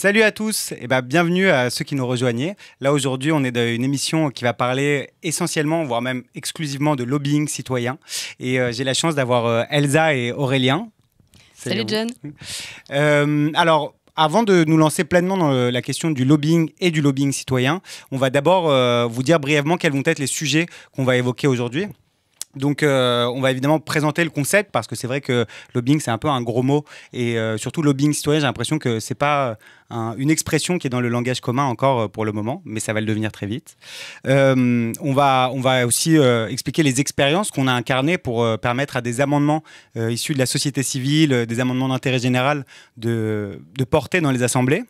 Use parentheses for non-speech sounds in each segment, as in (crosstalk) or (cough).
Salut à tous et ben, bienvenue à ceux qui nous rejoignaient. Là aujourd'hui on est dans une émission qui va parler essentiellement, voire même exclusivement de lobbying citoyen. Et euh, j'ai la chance d'avoir euh, Elsa et Aurélien. Salut, John. Euh, alors avant de nous lancer pleinement dans la question du lobbying et du lobbying citoyen, on va d'abord vous dire brièvement quels vont être les sujets qu'on va évoquer aujourd'hui. Donc, euh, on va évidemment présenter le concept parce que c'est vrai que lobbying, c'est un peu un gros mot. Et euh, surtout, lobbying citoyen, j'ai l'impression que c'est pas une expression qui est dans le langage commun encore euh, pour le moment, mais ça va le devenir très vite. on, va, on va aussi expliquer les expériences qu'on a incarnées pour permettre à des amendements issus de la société civile, des amendements d'intérêt général, de, de porter dans les assemblées.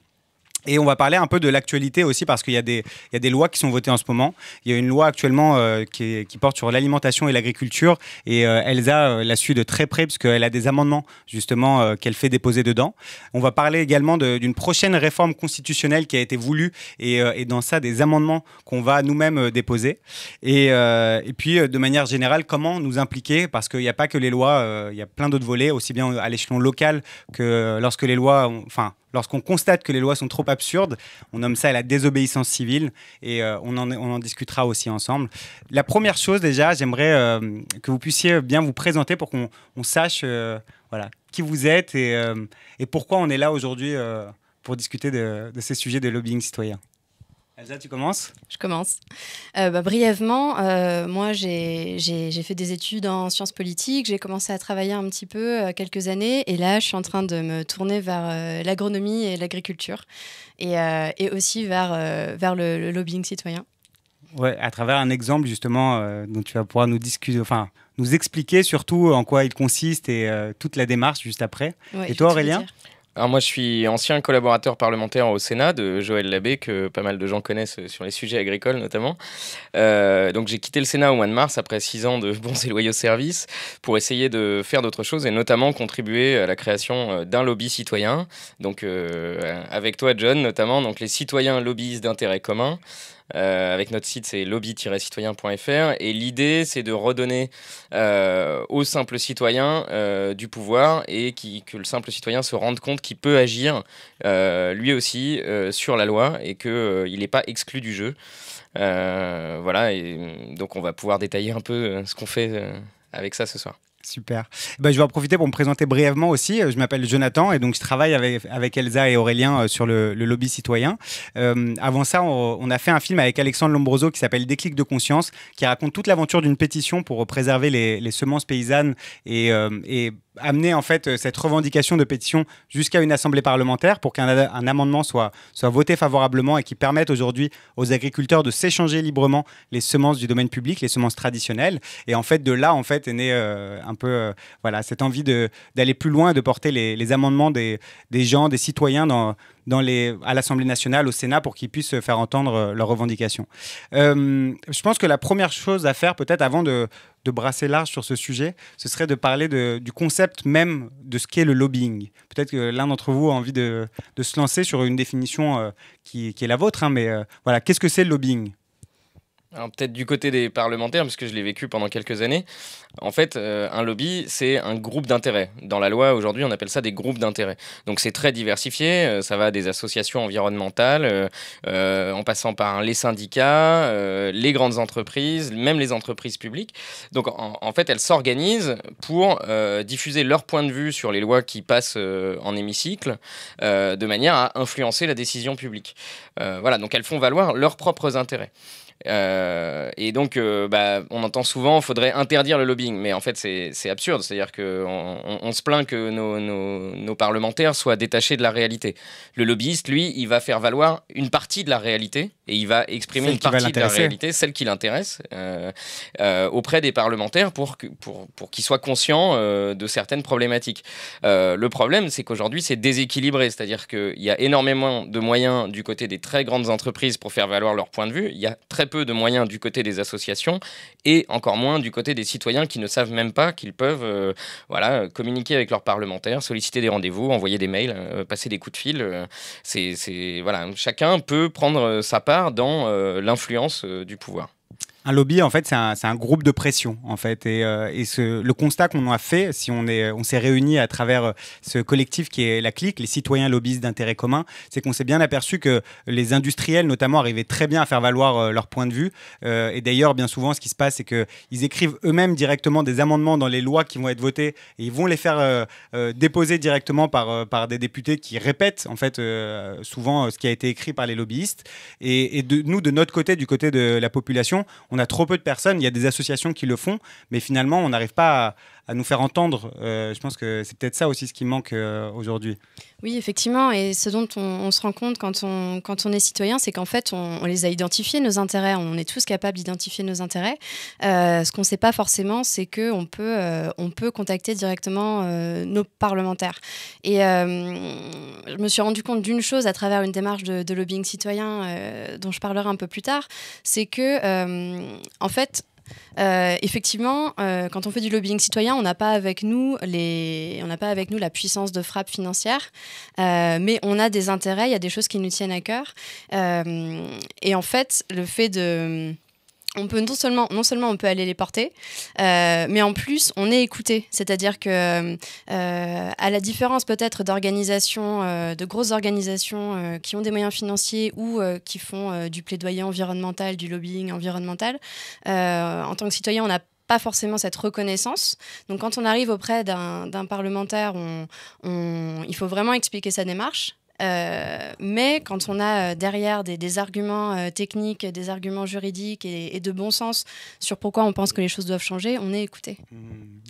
Et on va parler un peu de l'actualité aussi parce qu'il y, a des, lois qui sont votées en ce moment. Il y a une loi actuellement euh, qui, porte sur l'alimentation et l'agriculture et euh, Elsa euh, la suit de très près puisqu'elle a des amendements justement qu'elle fait déposer dedans. On va parler également d'une prochaine réforme constitutionnelle qui a été voulue et, et dans ça des amendements qu'on va nous-mêmes déposer. Et, et, puis de manière générale comment nous impliquer? Parce qu'il n'y a pas que les lois, il y a plein d'autres volets aussi bien à l'échelon local que lorsque les lois, enfin lorsqu'on constate que les lois sont trop absurdes, on nomme ça la désobéissance civile et euh, on, en, discutera aussi ensemble. La première chose déjà, j'aimerais euh, que vous puissiez bien vous présenter pour qu'on sache euh, voilà, qui vous êtes et, et, pourquoi on est là aujourd'hui pour discuter de, de ces sujets de lobbying citoyen. Elsa, tu commences? Je commence. Euh, bah, brièvement, euh, moi, j'ai fait des études en sciences politiques. J'ai commencé à travailler un petit peu euh, quelques années. Et là, je suis en train de me tourner vers l'agronomie et l'agriculture. Et, et, aussi vers, vers le, lobbying citoyen. Ouais, à travers un exemple, justement, dont tu vas pouvoir nous discuter, enfin, nous expliquer surtout en quoi il consiste et toute la démarche juste après. et toi, Aurélien? Alors moi, je suis ancien collaborateur parlementaire au Sénat de Joël Labbé, que pas mal de gens connaissent sur les sujets agricoles notamment. Euh, donc j'ai quitté le Sénat au mois de mars après six ans de (laughs) bons et loyaux services pour essayer de faire d'autres choses et notamment contribuer à la création euh, d'un lobby citoyen. Donc euh, avec toi, John, notamment, donc les citoyens lobbyistes d'intérêt commun. Euh, avec notre site, c'est lobby-citoyen.fr. Et l'idée, c'est de redonner euh, aux simples citoyens euh, du pouvoir et que le simple citoyen se rende compte qu'il peut agir lui aussi sur la loi et qu'il n'est pas exclu du jeu. voilà, et donc on va pouvoir détailler un peu ce qu'on fait avec ça ce soir. Super. Ben, je vais en profiter pour me présenter brièvement aussi. Je m'appelle Jonathan et donc je travaille avec, Elsa et Aurélien euh, sur le, lobby citoyen. Euh, avant ça, on, a fait un film avec Alexandre Lombroso qui s'appelle Déclic de conscience, qui raconte toute l'aventure d'une pétition pour préserver les, semences paysannes euh, et amener en fait cette revendication de pétition jusqu'à une assemblée parlementaire pour qu'un amendement soit, soit voté favorablement et qui permette aujourd'hui aux agriculteurs de s'échanger librement les semences du domaine public, les semences traditionnelles. Et en fait, de là, en fait, est née euh, un peu euh, voilà, cette envie d'aller plus loin et de porter les, les amendements des, des gens, des citoyens dans, à l'Assemblée nationale, au Sénat, pour qu'ils puissent faire entendre euh, leurs revendications. Euh, je pense que la première chose à faire, peut-être avant de, brasser large sur ce sujet, ce serait de parler du concept même de ce qu'est le lobbying. Peut-être que l'un d'entre vous a envie de, se lancer sur une définition euh, qui, qui, est la vôtre, hein, mais voilà, qu'est-ce que c'est le lobbying? Peut-être du côté des parlementaires, parce que je l'ai vécu pendant quelques années. En fait, euh, un lobby, c'est un groupe d'intérêt. Dans la loi, aujourd'hui, on appelle ça des groupes d'intérêt. Donc c'est très diversifié. Euh, ça va des associations environnementales, euh, en passant par les syndicats, les grandes entreprises, même les entreprises publiques. Donc en, fait, elles s'organisent pour diffuser leur point de vue sur les lois qui passent en hémicycle, de manière à influencer la décision publique. voilà, donc elles font valoir leurs propres intérêts. Et donc, bah, on entend souvent, faudrait interdire le lobbying, mais en fait, c'est absurde. C'est-à-dire qu'on on, se plaint que nos, nos, parlementaires soient détachés de la réalité. Le lobbyiste, lui, il va faire valoir une partie de la réalité et il va exprimer une partie de la réalité, celle qui l'intéresse, auprès des parlementaires pour, pour, pour qu'ils soient conscients de certaines problématiques. le problème, c'est qu'aujourd'hui, c'est déséquilibré, c'est-à-dire qu'il y a énormément de moyens du côté des très grandes entreprises pour faire valoir leur point de vue, il y a très peu de moyens du côté des associations et encore moins du côté des citoyens qui ne savent même pas qu'ils peuvent euh, communiquer avec leurs parlementaires, solliciter des rendez-vous, envoyer des mails, euh, passer des coups de fil. Euh, chacun peut prendre sa part dans l'influence du pouvoir. Un lobby, en fait, c'est un, groupe de pression, en fait. Et, euh, le constat qu'on a fait, si on est, on s'est réunis à travers euh, ce collectif qui est la clique, les citoyens lobbyistes d'intérêt commun, c'est qu'on s'est bien aperçu que les industriels, notamment, arrivaient très bien à faire valoir euh, leur point de vue. Et d'ailleurs, bien souvent, ce qui se passe, c'est qu'ils écrivent eux-mêmes directement des amendements dans les lois qui vont être votées et ils vont les faire déposer directement par, des députés qui répètent, en fait, souvent ce qui a été écrit par les lobbyistes. Et, nous, de notre côté, du côté de la population, on a trop peu de personnes. Il y a des associations qui le font, mais finalement, on n'arrive pas à, à nous faire entendre. Euh, je pense que c'est peut-être ça aussi ce qui manque euh, aujourd'hui. Oui, effectivement. Et ce dont on, se rend compte quand on, quand on est citoyen, c'est qu'en fait, on, les a identifiés, nos intérêts. On est tous capables d'identifier nos intérêts. Euh, ce qu'on ne sait pas forcément, c'est qu'on peut, on peut contacter directement nos parlementaires. Et je me suis rendu compte d'une chose à travers une démarche de, de lobbying citoyen dont je parlerai un peu plus tard, c'est que, en fait, euh, effectivement, euh, quand on fait du lobbying citoyen, on n'a pas avec nous les, on n'a pas avec nous la puissance de frappe financière, euh, mais on a des intérêts, il y a des choses qui nous tiennent à cœur, et en fait, le fait de on peut non seulement, non seulement on peut aller les porter, euh, mais en plus on est écouté. C'est-à-dire que, euh, à la différence peut-être d'organisations, euh, de grosses organisations qui ont des moyens financiers ou qui font du plaidoyer environnemental, du lobbying environnemental, en tant que citoyen, on n'a pas forcément cette reconnaissance. Donc quand on arrive auprès d'un parlementaire, il faut vraiment expliquer sa démarche. Euh, mais quand on a euh, derrière des, arguments euh, techniques, des arguments juridiques et, de bon sens sur pourquoi on pense que les choses doivent changer, on est écouté. Mmh.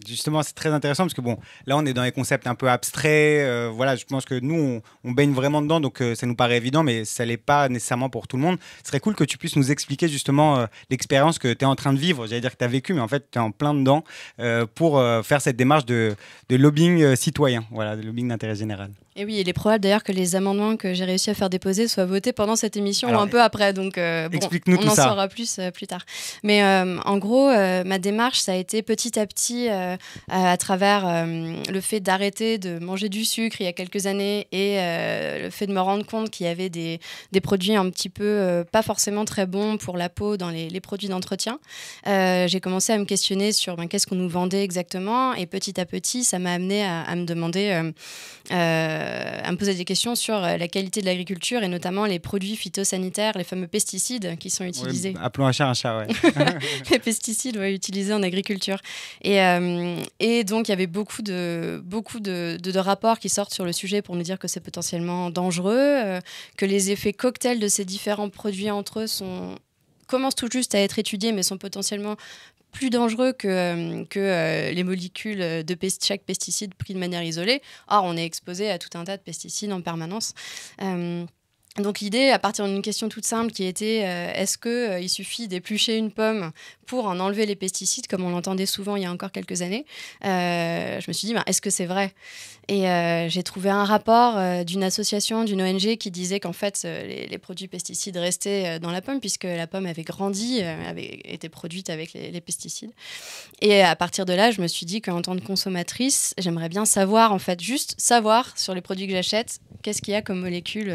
Justement, c'est très intéressant parce que bon, là, on est dans des concepts un peu abstraits. voilà, je pense que nous, on, baigne vraiment dedans, donc ça nous paraît évident, mais ça l'est pas nécessairement pour tout le monde. Ce serait cool que tu puisses nous expliquer justement l'expérience que tu es en train de vivre. J'allais dire que tu as vécu, mais en fait, tu es en plein dedans pour faire cette démarche de, de lobbying citoyen, voilà, de lobbying d'intérêt général. Et oui, il est probable d'ailleurs que les amendements que j'ai réussi à faire déposer soient votés pendant cette émission ou un peu après. Donc, euh, explique-nous on en saura plus euh, plus tard. Mais euh, en gros, ma démarche, ça a été petit à petit à travers le fait d'arrêter de manger du sucre il y a quelques années et le fait de me rendre compte qu'il y avait des, des, produits un petit peu pas forcément très bons pour la peau dans les, les produits d'entretien. j'ai commencé à me questionner sur ben, qu'est-ce qu'on nous vendait exactement et petit à petit, ça m'a amené à, à, me demander euh, à me poser des questions sur euh, la qualité de l'agriculture et notamment les produits phytosanitaires, les fameux pesticides qui sont utilisés. appelons un chat un chat, ouais. (laughs) les pesticides utilisés en agriculture. Et, euh, et donc, il y avait beaucoup, de, beaucoup de, de, rapports qui sortent sur le sujet pour nous dire que c'est potentiellement dangereux, que les effets cocktails de ces différents produits entre eux sont commencent tout juste à être étudiés, mais sont potentiellement plus dangereux que, euh, euh, les molécules de chaque pesticide pris de manière isolée. Or, on est exposé à tout un tas de pesticides en permanence. Euh, donc l'idée, à partir d'une question toute simple qui était est-ce qu'il il suffit d'éplucher une pomme pour en enlever les pesticides, comme on l'entendait souvent il y a encore quelques années Je me suis dit, ben, est-ce que c'est vrai? Et euh, j'ai trouvé un rapport euh, d'une association, d'une ONG qui disait qu'en fait, euh, les, produits pesticides restaient dans la pomme puisque la pomme avait grandi, avait été produite avec les, pesticides. Et à partir de là, je me suis dit qu'en tant que consommatrice, j'aimerais bien savoir, en fait, juste savoir sur les produits que j'achète, qu'est-ce qu'il y a comme molécules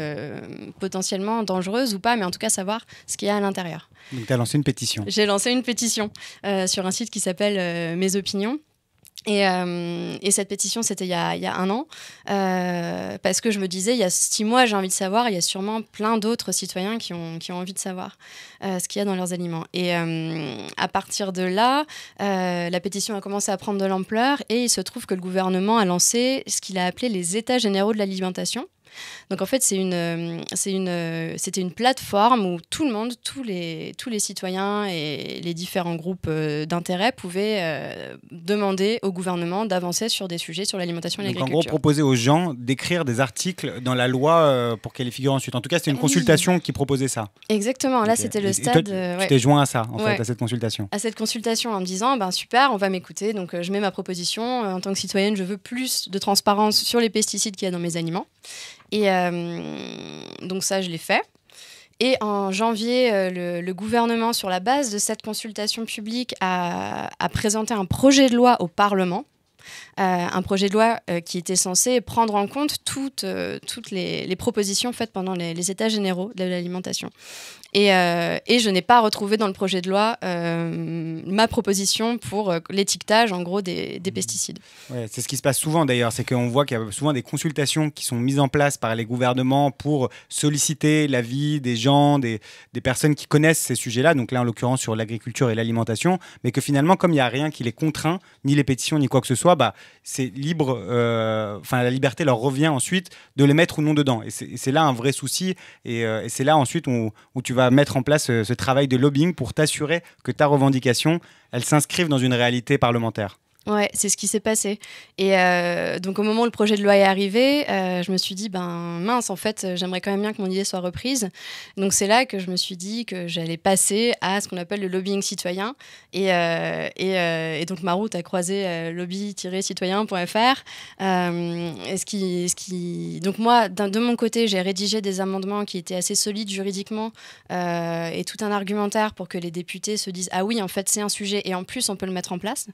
potentiellement dangereuses ou pas, mais en tout cas savoir ce qu'il y a à l'intérieur. Donc tu as lancé une pétition. J'ai lancé une pétition sur un site qui s'appelle Mes Opinions. Et, euh, et, cette pétition, c'était il, il, y a un an, euh, parce que je me disais, il y a six mois, j'ai envie de savoir, il y a sûrement plein d'autres citoyens qui ont, qui ont envie de savoir euh, ce qu'il y a dans leurs aliments. Et à partir de là, la pétition a commencé à prendre de l'ampleur, et il se trouve que le gouvernement a lancé ce qu'il a appelé les États généraux de l'alimentation. Donc en fait, c'est une, c'est une, c'était une plateforme où tout le monde, tous les, tous les citoyens et les différents groupes d'intérêt pouvaient demander au gouvernement d'avancer sur des sujets sur l'alimentation et l'agriculture. En gros, proposer aux gens d'écrire des articles dans la loi pour qu'elle les figurent ensuite. En tout cas, c'était une consultation qui proposait ça. Exactement. Là, c'était le stade. tu t'es joint à ça, en fait, à cette consultation. À cette consultation en me disant, ben super, on va m'écouter. Donc, je mets ma proposition. en tant que citoyenne, je veux plus de transparence sur les pesticides qu'il y a dans mes aliments. Et euh, donc ça, je l'ai fait. Et en janvier, euh, le, gouvernement, sur la base de cette consultation publique, a, présenté un projet de loi au Parlement. Euh, un projet de loi qui était censé prendre en compte toutes, les, propositions faites pendant les, les États généraux de l'alimentation. Euh, et, je n'ai pas retrouvé dans le projet de loi euh, ma proposition pour euh, l'étiquetage, en gros, des, mmh. pesticides. Ouais, c'est ce qui se passe souvent d'ailleurs, c'est qu'on voit qu'il y a souvent des consultations qui sont mises en place par les gouvernements pour solliciter l'avis des gens, des, des, personnes qui connaissent ces sujets-là, donc là en l'occurrence sur l'agriculture et l'alimentation, mais que finalement, comme il n'y a rien qui les contraint, ni les pétitions, ni quoi que ce soit, bah, c'est libre, enfin la liberté leur revient ensuite de les mettre ou non dedans. Et c'est là un vrai souci, et, et c'est là ensuite où, où tu vas mettre en place ce, travail de lobbying pour t'assurer que ta revendication, elle s'inscrive dans une réalité parlementaire. Ouais, c'est ce qui s'est passé. Et euh, donc au moment où le projet de loi est arrivé, euh, je me suis dit, ben mince, en fait, j'aimerais quand même bien que mon idée soit reprise. Donc c'est là que je me suis dit que j'allais passer à ce qu'on appelle le lobbying citoyen. Et, euh, donc ma route a croisé lobby-citoyen.fr. Donc moi, de mon côté, j'ai rédigé des amendements qui étaient assez solides juridiquement et tout un argumentaire pour que les députés se disent, ah oui, en fait, c'est un sujet et en plus, on peut le mettre en place.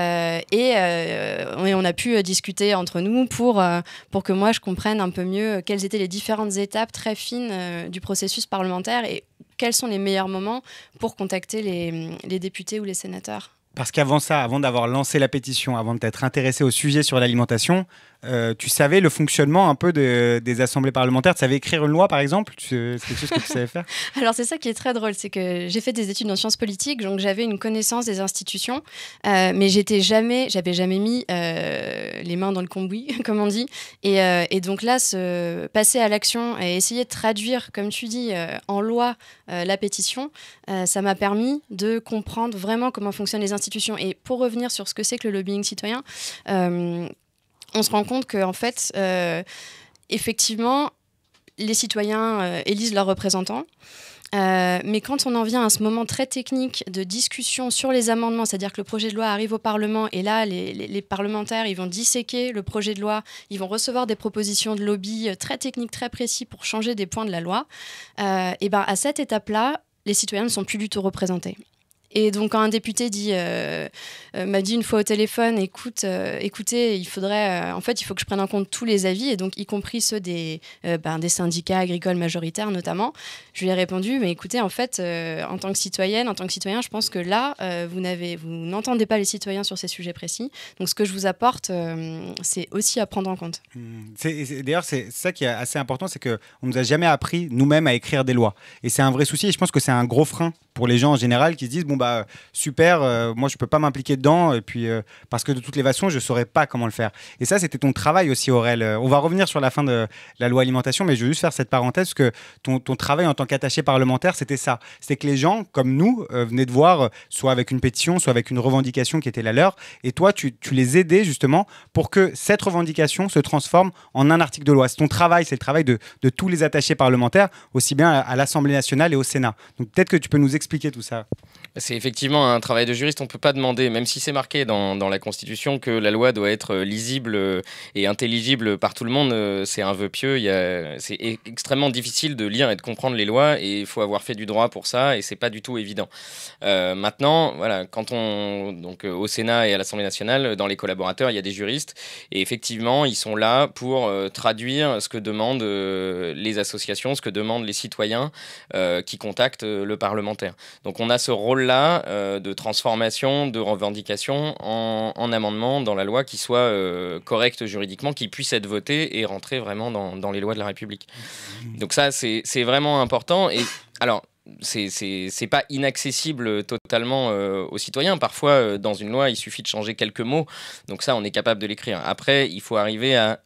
Euh, et, on a pu euh, discuter entre nous pour, pour que moi je comprenne un peu mieux quelles étaient les différentes étapes très fines du processus parlementaire et quels sont les meilleurs moments pour contacter les, les députés ou les sénateurs. Parce qu'avant ça, avant d'avoir lancé la pétition, avant de t'être intéressé au sujet sur l'alimentation, euh, tu savais le fonctionnement un peu des assemblées parlementaires? Tu savais écrire une loi, par exemple? C'est quelque chose que tu savais faire? (laughs) Alors, c'est ça qui est très drôle. C'est que j'ai fait des études en sciences politiques, donc j'avais une connaissance des institutions, euh, mais j'étais jamais, j'avais jamais mis euh, les mains dans le cambouis, (laughs) comme on dit. Et, donc là, se passer à l'action et essayer de traduire, comme tu dis, en loi la pétition, ça m'a permis de comprendre vraiment comment fonctionnent les institutions. Et pour revenir sur ce que c'est que le lobbying citoyen, on se rend compte que en fait, euh, effectivement, les citoyens euh, élisent leurs représentants. Euh, mais quand on en vient à ce moment très technique de discussion sur les amendements, c'est-à-dire que le projet de loi arrive au Parlement et là, les, parlementaires, ils vont disséquer le projet de loi, ils vont recevoir des propositions de lobby très techniques, très précis pour changer des points de la loi, et ben à cette étape-là, les citoyens ne sont plus du tout représentés. Et donc, quand un député euh, euh, m'a dit une fois au téléphone, écoute, euh, écoutez, il faudrait, en fait, il faut que je prenne en compte tous les avis, et donc y compris ceux des, ben, syndicats agricoles majoritaires notamment. Je lui ai répondu, mais écoutez, en fait, en tant que citoyenne, en tant que citoyen, je pense que là, vous n'entendez pas les citoyens sur ces sujets précis. Donc, ce que je vous apporte, c'est aussi à prendre en compte. Mmh. D'ailleurs, c'est ça qui est assez important, c'est que on nous a jamais appris nous-mêmes à écrire des lois, et c'est un vrai souci. Et je pense que c'est un gros frein pour les gens en général qui se disent bon bah super, euh, moi je peux pas m'impliquer dedans et puis euh, parce que de toutes les façons je saurais pas comment le faire. Et ça c'était ton travail aussi Aurel. Euh, on va revenir sur la fin de la loi alimentation, mais je veux juste faire cette parenthèse que ton, travail en tant qu'attaché parlementaire c'était ça, c'est que les gens comme nous venaient de voir soit avec une pétition, soit avec une revendication qui était la leur, et toi tu, les aidais justement pour que cette revendication se transforme en un article de loi. C'est ton travail, c'est le travail de, de, tous les attachés parlementaires, aussi bien à, à l'Assemblée nationale et au Sénat. Donc peut-être que tu peux nous expliquer tout ça C'est effectivement un travail de juriste. On ne peut pas demander, même si c'est marqué dans, la Constitution, que la loi doit être lisible et intelligible par tout le monde. Euh, c'est un vœu pieux. C'est extrêmement difficile de lire et de comprendre les lois et il faut avoir fait du droit pour ça et c'est pas du tout évident. Euh, maintenant, voilà, quand on donc euh, au Sénat et à l'Assemblée nationale, dans les collaborateurs, il y a des juristes et effectivement, ils sont là pour traduire ce que demandent les associations, ce que demandent les citoyens qui contactent le parlementaire. Donc on a ce rôle-là euh, de transformation, de revendication en, amendement dans la loi qui soit euh, correct juridiquement, qui puisse être voté et rentrer vraiment dans, dans les lois de la République. Donc ça, c'est vraiment important. Et alors, c'est pas inaccessible totalement euh, aux citoyens. Parfois, euh, dans une loi, il suffit de changer quelques mots. Donc ça, on est capable de l'écrire. Après, il faut arriver à,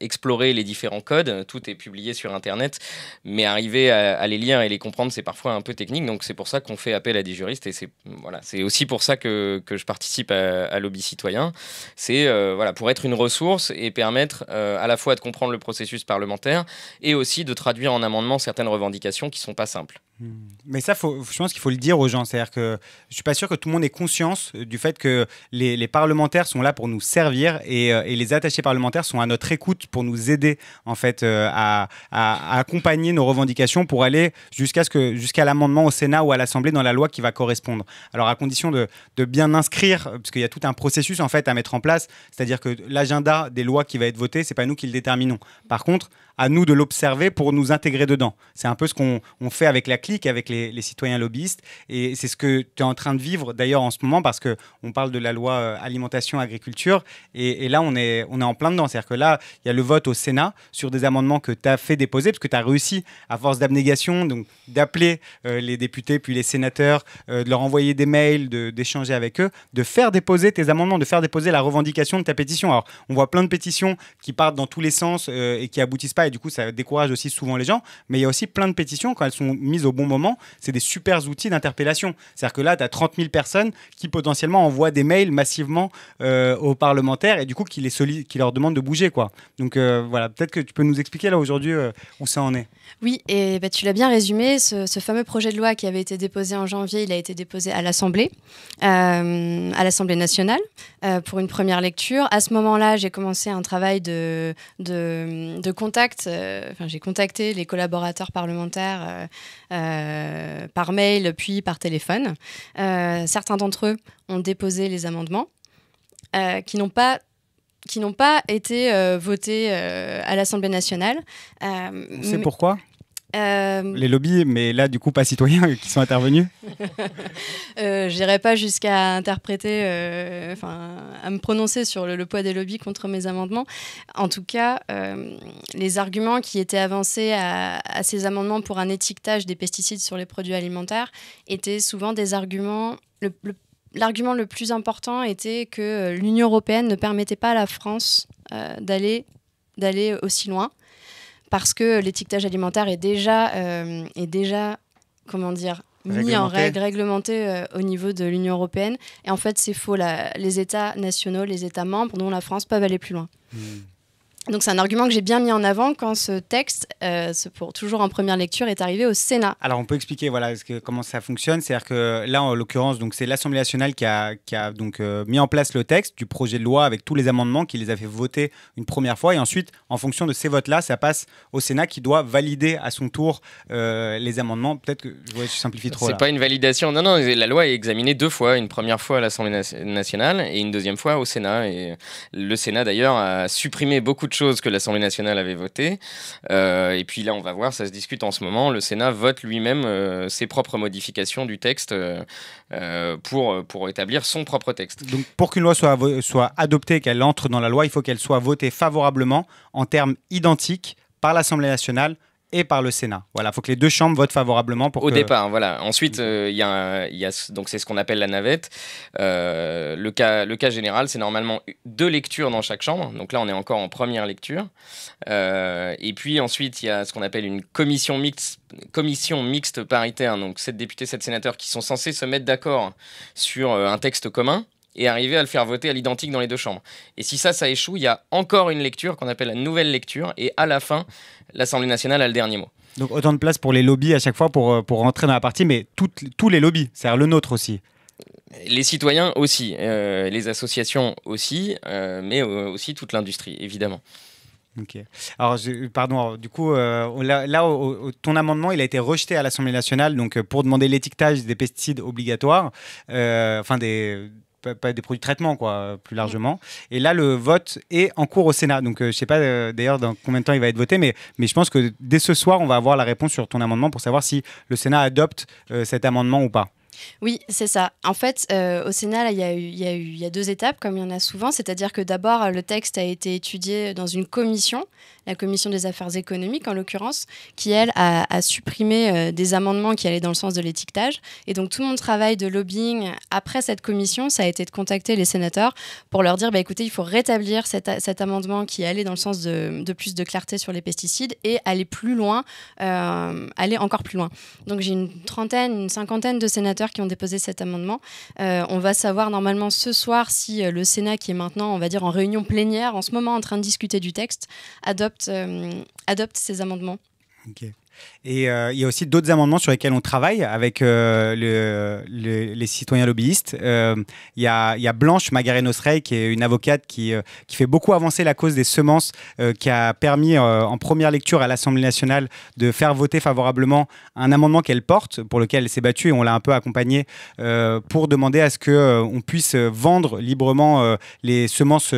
explorer les différents codes. Tout est publié sur Internet, mais arriver à, les lire et les comprendre, c'est parfois un peu technique. Donc c'est pour ça qu'on fait appel à des juristes et c'est voilà, c'est aussi pour ça que, je participe à, Lobby Citoyen. C'est euh, voilà pour être une ressource et permettre à la fois de comprendre le processus parlementaire et aussi de traduire en amendement certaines revendications qui sont pas simples. Hmm. Mais ça, je pense qu'il faut le dire aux gens. C'est-à-dire que je suis pas sûr que tout le monde ait conscience du fait que les, parlementaires sont là pour nous servir euh, et, les attachés parlementaires sont à notre écoute pour nous aider en fait euh, à, accompagner nos revendications pour aller jusqu'à ce l'amendement au Sénat ou à l'Assemblée dans la loi qui va correspondre. Alors à condition de, de bien inscrire, parce qu'il y a tout un processus en fait à mettre en place. C'est-à-dire que l'agenda des lois qui va être voté, c'est pas nous qui le déterminons. Par contre, à nous de l'observer pour nous intégrer dedans. C'est un peu ce qu'on fait avec la clique, avec les, citoyens lobbyistes. Et c'est ce que tu es en train de vivre d'ailleurs en ce moment parce qu'on parle de la loi euh, alimentation-agriculture. Et, là, on est, on est en plein dedans. C'est-à-dire que là, il y a le vote au Sénat sur des amendements que tu as fait déposer parce que tu as réussi, à force d'abnégation, donc d'appeler euh, les députés puis les sénateurs, euh, de leur envoyer des mails, d'échanger avec eux, de faire déposer tes amendements, de faire déposer la revendication de ta pétition. Alors, on voit plein de pétitions qui partent dans tous les sens et qui aboutissent pas et du coup ça décourage aussi souvent les gens. Mais il y a aussi plein de pétitions quand elles sont mises au bon moment, c'est des super outils d'interpellation. C'est-à-dire que là, tu as 30 000 personnes qui potentiellement envoient des mails massivement euh, aux parlementaires et du coup qui, les qui leur demandent de bouger. quoi. Donc euh, voilà, peut-être que tu peux nous expliquer là aujourd'hui euh, où ça en est. Oui, et bah, tu l'as bien résumé, ce, fameux projet de loi qui avait été déposé en janvier, il a été déposé à l'Assemblée, à l'Assemblée nationale, pour une première lecture. À ce moment-là, j'ai commencé un travail de, de, contact j'ai contacté les collaborateurs parlementaires par mail puis par téléphone. certains d'entre eux ont déposé les amendements qui n'ont pas qui n'ont pas été votés à l'Assemblée nationale. C'est pourquoi? Euh, Les lobbies, mais là, du coup, pas citoyens (laughs) qui sont intervenus (laughs) euh, Je n'irai pas jusqu'à interpréter, euh, enfin, à me prononcer sur le, poids des lobbies contre mes amendements. En tout cas, euh, les arguments qui étaient avancés à, ces amendements pour un étiquetage des pesticides sur les produits alimentaires étaient souvent des arguments. L'argument le, plus important était que l'Union européenne ne permettait pas à la France d'aller d'aller aussi loin parce que l'étiquetage alimentaire est déjà, euh, est déjà comment dire, mis en règle, réglementé euh, au niveau de l'Union européenne. Et en fait, c'est faux. les États nationaux, les États membres, dont la France, peuvent aller plus loin. Hmm. Donc c'est un argument que j'ai bien mis en avant quand ce texte, euh, pour toujours en première lecture, est arrivé au Sénat. Alors on peut expliquer voilà comment ça fonctionne, c'est-à-dire que là en l'occurrence donc c'est l'Assemblée nationale qui a, qui a donc euh, mis en place le texte du projet de loi avec tous les amendements, qui les a fait voter une première fois et ensuite en fonction de ces votes-là, ça passe au Sénat qui doit valider à son tour euh, les amendements. Peut-être que je simplifie trop. C'est pas une validation, non non, la loi est examinée deux fois, une première fois à l'Assemblée nationale et une deuxième fois au Sénat et le Sénat d'ailleurs a supprimé beaucoup de choses que l'Assemblée nationale avait voté. Euh, et puis là, on va voir, ça se discute en ce moment. Le Sénat vote lui-même euh, ses propres modifications du texte euh, pour, pour établir son propre texte. Donc pour qu'une loi soit, soit adoptée, qu'elle entre dans la loi, il faut qu'elle soit votée favorablement en termes identiques par l'Assemblée nationale et par le Sénat. Voilà, il faut que les deux chambres votent favorablement pour Au départ, voilà. Ensuite, euh, il y, a, donc c'est ce qu'on appelle la navette. Euh, le, cas, le cas général, c'est normalement deux lectures dans chaque chambre. Donc là, on est encore en première lecture. Euh, et puis ensuite, il y a ce qu'on appelle une commission mixte, commission mixte paritaire. Donc sept députés, sept sénateurs qui sont censés se mettre d'accord sur un texte commun et arriver à le faire voter à l'identique dans les deux chambres. Et si ça, ça échoue, il y a encore une lecture qu'on appelle la nouvelle lecture, et à la fin, l'Assemblée nationale a le dernier mot. Donc autant de place pour les lobbies à chaque fois pour, euh, pour rentrer dans la partie, mais tous les lobbies, c'est-à-dire le nôtre aussi. Les citoyens aussi, euh, les associations aussi, euh, mais aussi toute l'industrie, évidemment. Ok. Alors, pardon, du coup, là, là ton amendement, il a été rejeté à l'Assemblée nationale donc, pour demander l'étiquetage des pesticides obligatoires, enfin des, pas, des produits de traitement, quoi, plus largement. Et là, le vote est en cours au Sénat. Donc, euh, je ne sais pas euh, d'ailleurs dans combien de temps il va être voté, mais, mais je pense que dès ce soir, on va avoir la réponse sur ton amendement pour savoir si le Sénat adopte euh, cet amendement ou pas. Oui, c'est ça. En fait, au Sénat, il y, a deux étapes, comme il y en a souvent. C'est-à-dire que d'abord, le texte a été étudié dans une commission la commission des affaires économiques en l'occurrence, qui elle a, supprimé des amendements qui allaient dans le sens de l'étiquetage. Et donc tout mon travail de lobbying après cette commission, ça a été de contacter les sénateurs pour leur dire, bah, écoutez, il faut rétablir cet, amendement qui allait dans le sens de, de, plus de clarté sur les pesticides et aller plus loin, aller encore plus loin. Donc j'ai une trentaine, une cinquantaine de sénateurs qui ont déposé cet amendement. Euh, on va savoir normalement ce soir si euh, le Sénat, qui est maintenant, on va dire, en réunion plénière, en ce moment en train de discuter du texte, adopte, euh, adopte ces amendements. Et euh, il y a aussi d'autres amendements sur lesquels on travaille avec euh, le, les citoyens lobbyistes. Euh, il, y a, Blanche Magareno-Srey, qui est une avocate qui, fait beaucoup avancer la cause des semences, qui a permis en première lecture à l'Assemblée nationale de faire voter favorablement un amendement qu'elle porte, pour lequel elle s'est battue, et on l'a un peu accompagnée pour demander à ce qu'on puisse vendre librement les semences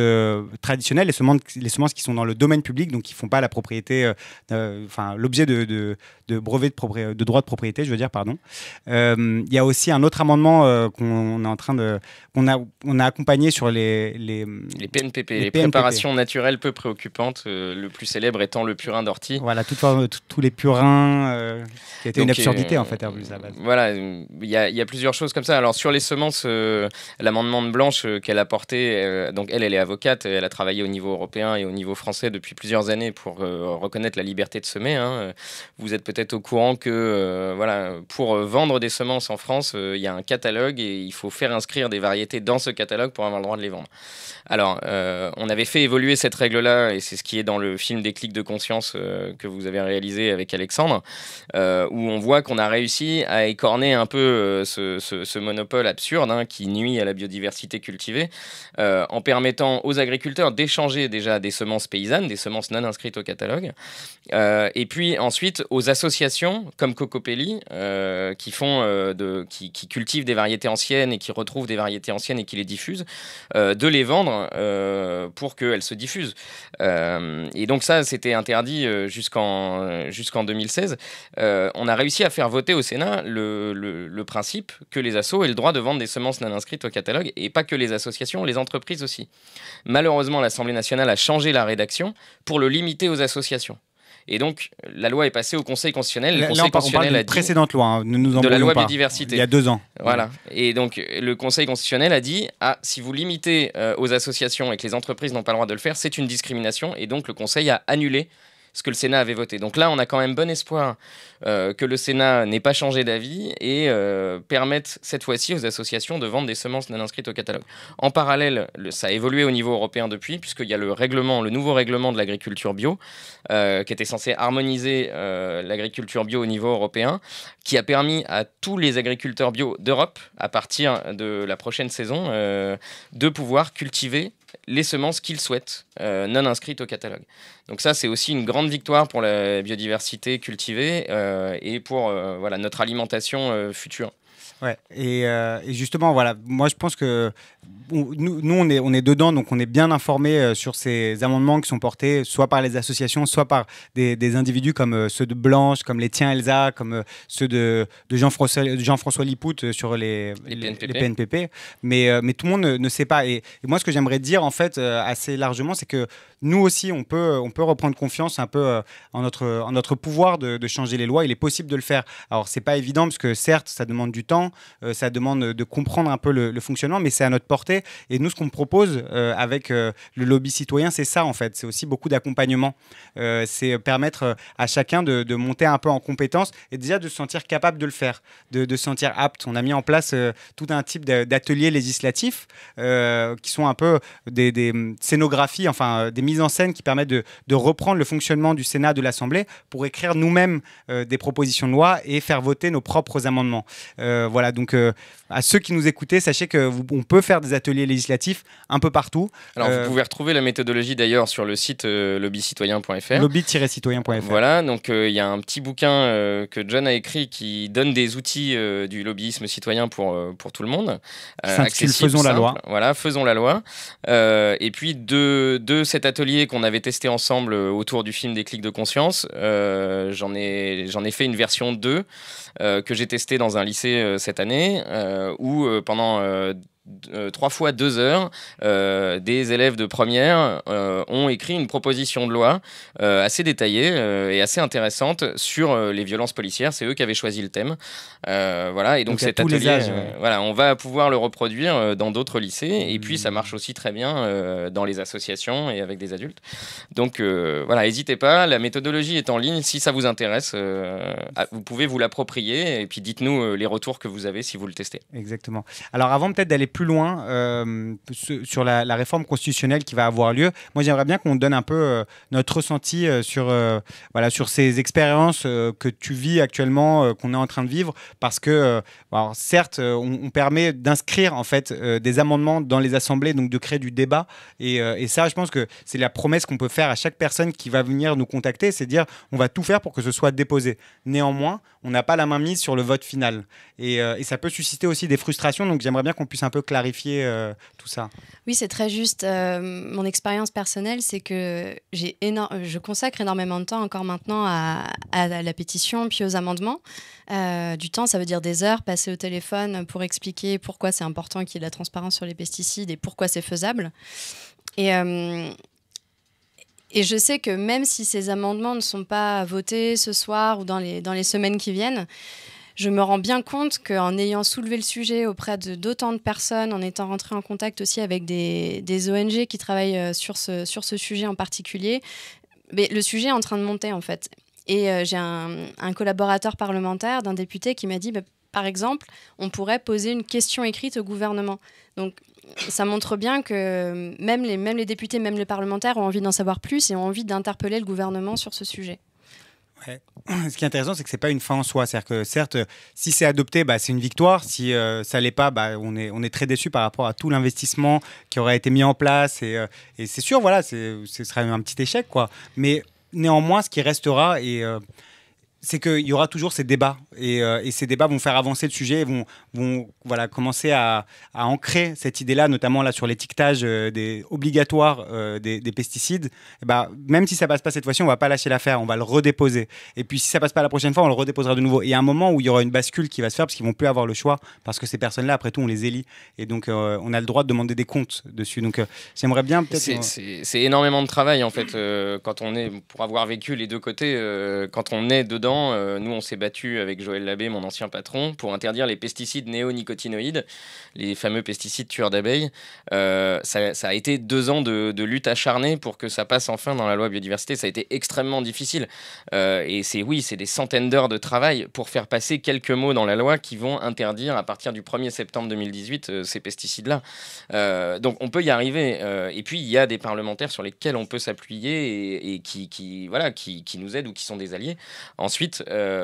traditionnelles, les semences, les semences qui sont dans le domaine public, donc qui ne font pas la propriété, enfin l'objet de, de, de, droit de propriété, je veux dire, pardon. Euh, il y a aussi un autre amendement euh, qu'on est en train de, qu'on a, on a accompagné sur les les, les PNPP, les, préparations naturelles peu préoccupantes, euh, le plus célèbre étant le purin d'ortie. Voilà, tous les purins, qui était une absurdité en fait à la base. Voilà, il y, a, y, a plusieurs choses comme ça. Alors sur les semences, l'amendement de Blanche qu'elle a porté, donc elle, elle est avocate, elle a travaillé au niveau européen et au niveau français depuis plusieurs années pour reconnaître la liberté de semer. Hein. Vous êtes peut-être au courant que euh, voilà, pour vendre des semences en France, euh, il y a un catalogue et il faut faire inscrire des variétés dans ce catalogue pour avoir le droit de les vendre. Alors, euh, on avait fait évoluer cette règle-là, et c'est ce qui est dans le film Des clics de conscience que vous avez réalisé avec Alexandre, où on voit qu'on a réussi à écorner un peu ce, monopole absurde hein, qui nuit à la biodiversité cultivée, en permettant aux agriculteurs d'échanger déjà des semences paysannes, des semences non inscrites au catalogue, et puis ensuite aux associations comme Cocopelli euh, qui font euh, qui, cultivent des variétés anciennes et qui retrouvent des variétés anciennes et qui les diffusent, euh, de les vendre pour qu'elles se diffusent. et donc ça, c'était interdit jusqu'en jusqu'en 2016. on a réussi à faire voter au Sénat le, le, principe que les assos aient le droit de vendre des semences non inscrites au catalogue et pas que les associations, les entreprises aussi. Malheureusement, l'Assemblée nationale a changé la rédaction pour le limiter aux associations. Et donc, la loi est passée au Conseil constitutionnel. Le Conseil constitutionnel a dit, précédente loi, hein, nous nous de la loi biodiversité. Il y a deux ans. Voilà. Et donc, le Conseil constitutionnel a dit ah, si vous limitez euh, aux associations et que les entreprises n'ont pas le droit de le faire, c'est une discrimination. Et donc, le Conseil a annulé ce que le Sénat avait voté. Donc là, on a quand même bon espoir euh, que le Sénat n'ait pas changé d'avis et euh, permette cette fois-ci aux associations de vendre des semences non inscrites au catalogue. En parallèle, ça a évolué au niveau européen depuis, puisqu'il y a le nouveau règlement de l'agriculture bio, euh, qui était censé harmoniser l'agriculture bio au niveau européen, qui a permis à tous les agriculteurs bio d'Europe, à partir de la prochaine saison, de pouvoir cultiver les semences qu'ils souhaitent, euh, non inscrites au catalogue. Donc ça, c'est aussi une grande victoire pour la biodiversité cultivée euh, et pour euh, voilà, notre alimentation future. Ouais, et, et, justement, voilà, moi je pense que nous, on, est, on est dedans, donc on est bien informé euh, sur ces amendements qui sont portés soit par les associations, soit par des, individus comme euh, ceux de Blanche, comme les tiens Elsa, comme euh, ceux de, de Jean-François Jean Lipout sur les, les, PNPP. Mais, mais tout le monde ne, sait pas. Et, moi, ce que j'aimerais dire, en fait, assez largement, c'est que nous aussi, on peut, on peut reprendre confiance un peu en, notre, en notre pouvoir de, changer les lois. Il est possible de le faire. Alors, c'est pas évident, parce que certes, ça demande du temps, ça demande de comprendre un peu le, fonctionnement, mais c'est à notre portée et nous, ce qu'on propose euh, avec euh, le lobby citoyen, c'est ça en fait. C'est aussi beaucoup d'accompagnement. Euh, c'est permettre à chacun de, monter un peu en compétence et déjà de se sentir capable de le faire, de, se sentir apte. On a mis en place tout un type d'ateliers législatifs qui sont un peu des, scénographies, enfin des mises en scène qui permettent de, reprendre le fonctionnement du Sénat, de l'Assemblée, pour écrire nous-mêmes des propositions de loi et faire voter nos propres amendements. Voilà, donc à ceux qui nous écoutaient, sachez qu'on peut faire des ateliers législatifs un peu partout. Alors, vous euh, pouvez retrouver la méthodologie d'ailleurs sur le site euh, lobbycitoyen.fr. Lobby-citoyen.fr. Voilà, donc euh, il y a un petit bouquin que John a écrit qui donne des outils du lobbyisme citoyen pour, pour tout le monde. Faisons la loi. Voilà, faisons la loi. et puis de, de cet atelier qu'on avait testé ensemble autour du film des clics de conscience, j'en ai, ai fait une version 2 que j'ai testé dans un lycée cette année où pendant trois fois deux heures, des élèves de première ont écrit une proposition de loi assez détaillée et assez intéressante sur les violences policières. C'est eux qui avaient choisi le thème. voilà, et donc, cet atelier, voilà, on va pouvoir le reproduire dans d'autres lycées. Et puis ça marche aussi très bien dans les associations et avec des adultes. Donc voilà, n'hésitez pas. La méthodologie est en ligne. Si ça vous intéresse, vous pouvez vous l'approprier et puis dites-nous euh, les retours que vous avez si vous le testez. Exactement. Alors avant peut-être d'aller plus loin euh, sur la, réforme constitutionnelle qui va avoir lieu, moi j'aimerais bien qu'on donne un peu euh, notre ressenti sur, voilà, sur ces expériences que tu vis actuellement, qu'on est en train de vivre, parce que certes, on, permet d'inscrire en fait des amendements dans les assemblées, donc de créer du débat, et, et ça je pense que c'est la promesse qu'on peut faire à chaque personne qui va venir nous contacter, c'est dire on va tout faire pour que ce soit déposé. Néanmoins, on n'a pas la main mise sur le vote final. Euh, et, ça peut susciter aussi des frustrations. Donc j'aimerais bien qu'on puisse un peu clarifier euh, tout ça. Oui, c'est très juste. Euh, mon expérience personnelle, c'est que je consacre énormément de temps encore maintenant à, la pétition puis aux amendements. du temps, ça veut dire des heures passées au téléphone pour expliquer pourquoi c'est important qu'il y ait de la transparence sur les pesticides et pourquoi c'est faisable. Et, et je sais que même si ces amendements ne sont pas votés ce soir ou dans les, dans les semaines qui viennent, je me rends bien compte qu'en ayant soulevé le sujet auprès de d'autant de personnes, en étant rentré en contact aussi avec des, des ONG qui travaillent euh, sur ce, sur ce sujet en particulier, mais le sujet est en train de monter en fait. Et euh, j'ai un, collaborateur parlementaire d'un député qui m'a dit, bah, par exemple, on pourrait poser une question écrite au gouvernement. Donc ça montre bien que même les, même les députés, même les parlementaires ont envie d'en savoir plus et ont envie d'interpeller le gouvernement sur ce sujet. (clears throat) Ce qui est intéressant, c'est que c'est pas une fin en soi. C'est-à-dire que certes, si c'est adopté, bah, c'est une victoire. Si euh, ça l'est pas, bah, on, est, on est très déçu par rapport à tout l'investissement qui aurait été mis en place. Et, euh, et c'est sûr, voilà, ce sera un petit échec. quoi. Mais néanmoins, ce qui restera, et euh, c'est qu'il y aura toujours ces débats euh, et, ces débats vont faire avancer le sujet, vont, vont voilà, commencer à, ancrer cette idée-là, notamment là sur l'étiquetage euh, des, obligatoire euh, des, pesticides. Et bah, même si ça passe pas cette fois-ci, on va pas lâcher l'affaire, on va le redéposer. Et puis si ça passe pas la prochaine fois, on le redéposera de nouveau. Et a un moment où il y aura une bascule qui va se faire parce qu'ils vont plus avoir le choix parce que ces personnes-là, après tout, on les élit et donc on a le droit de demander des comptes dessus. Donc j'aimerais bien peut-être. C'est énormément de travail en fait quand on est pour avoir vécu les deux côtés, quand on est dedans. Nous, on s'est battu avec Joël Labbé, mon ancien patron, pour interdire les pesticides néonicotinoïdes, les fameux pesticides tueurs d'abeilles. Euh, ça, a été deux ans de, lutte acharnée pour que ça passe enfin dans la loi biodiversité. Ça a été extrêmement difficile. Euh, et c'est oui, c'est des centaines d'heures de travail pour faire passer quelques mots dans la loi qui vont interdire à partir du 1er septembre 2018 euh, ces pesticides-là. donc on peut y arriver. et puis il y a des parlementaires sur lesquels on peut s'appuyer et, qui, voilà, qui, nous aident ou qui sont des alliés. Ensuite,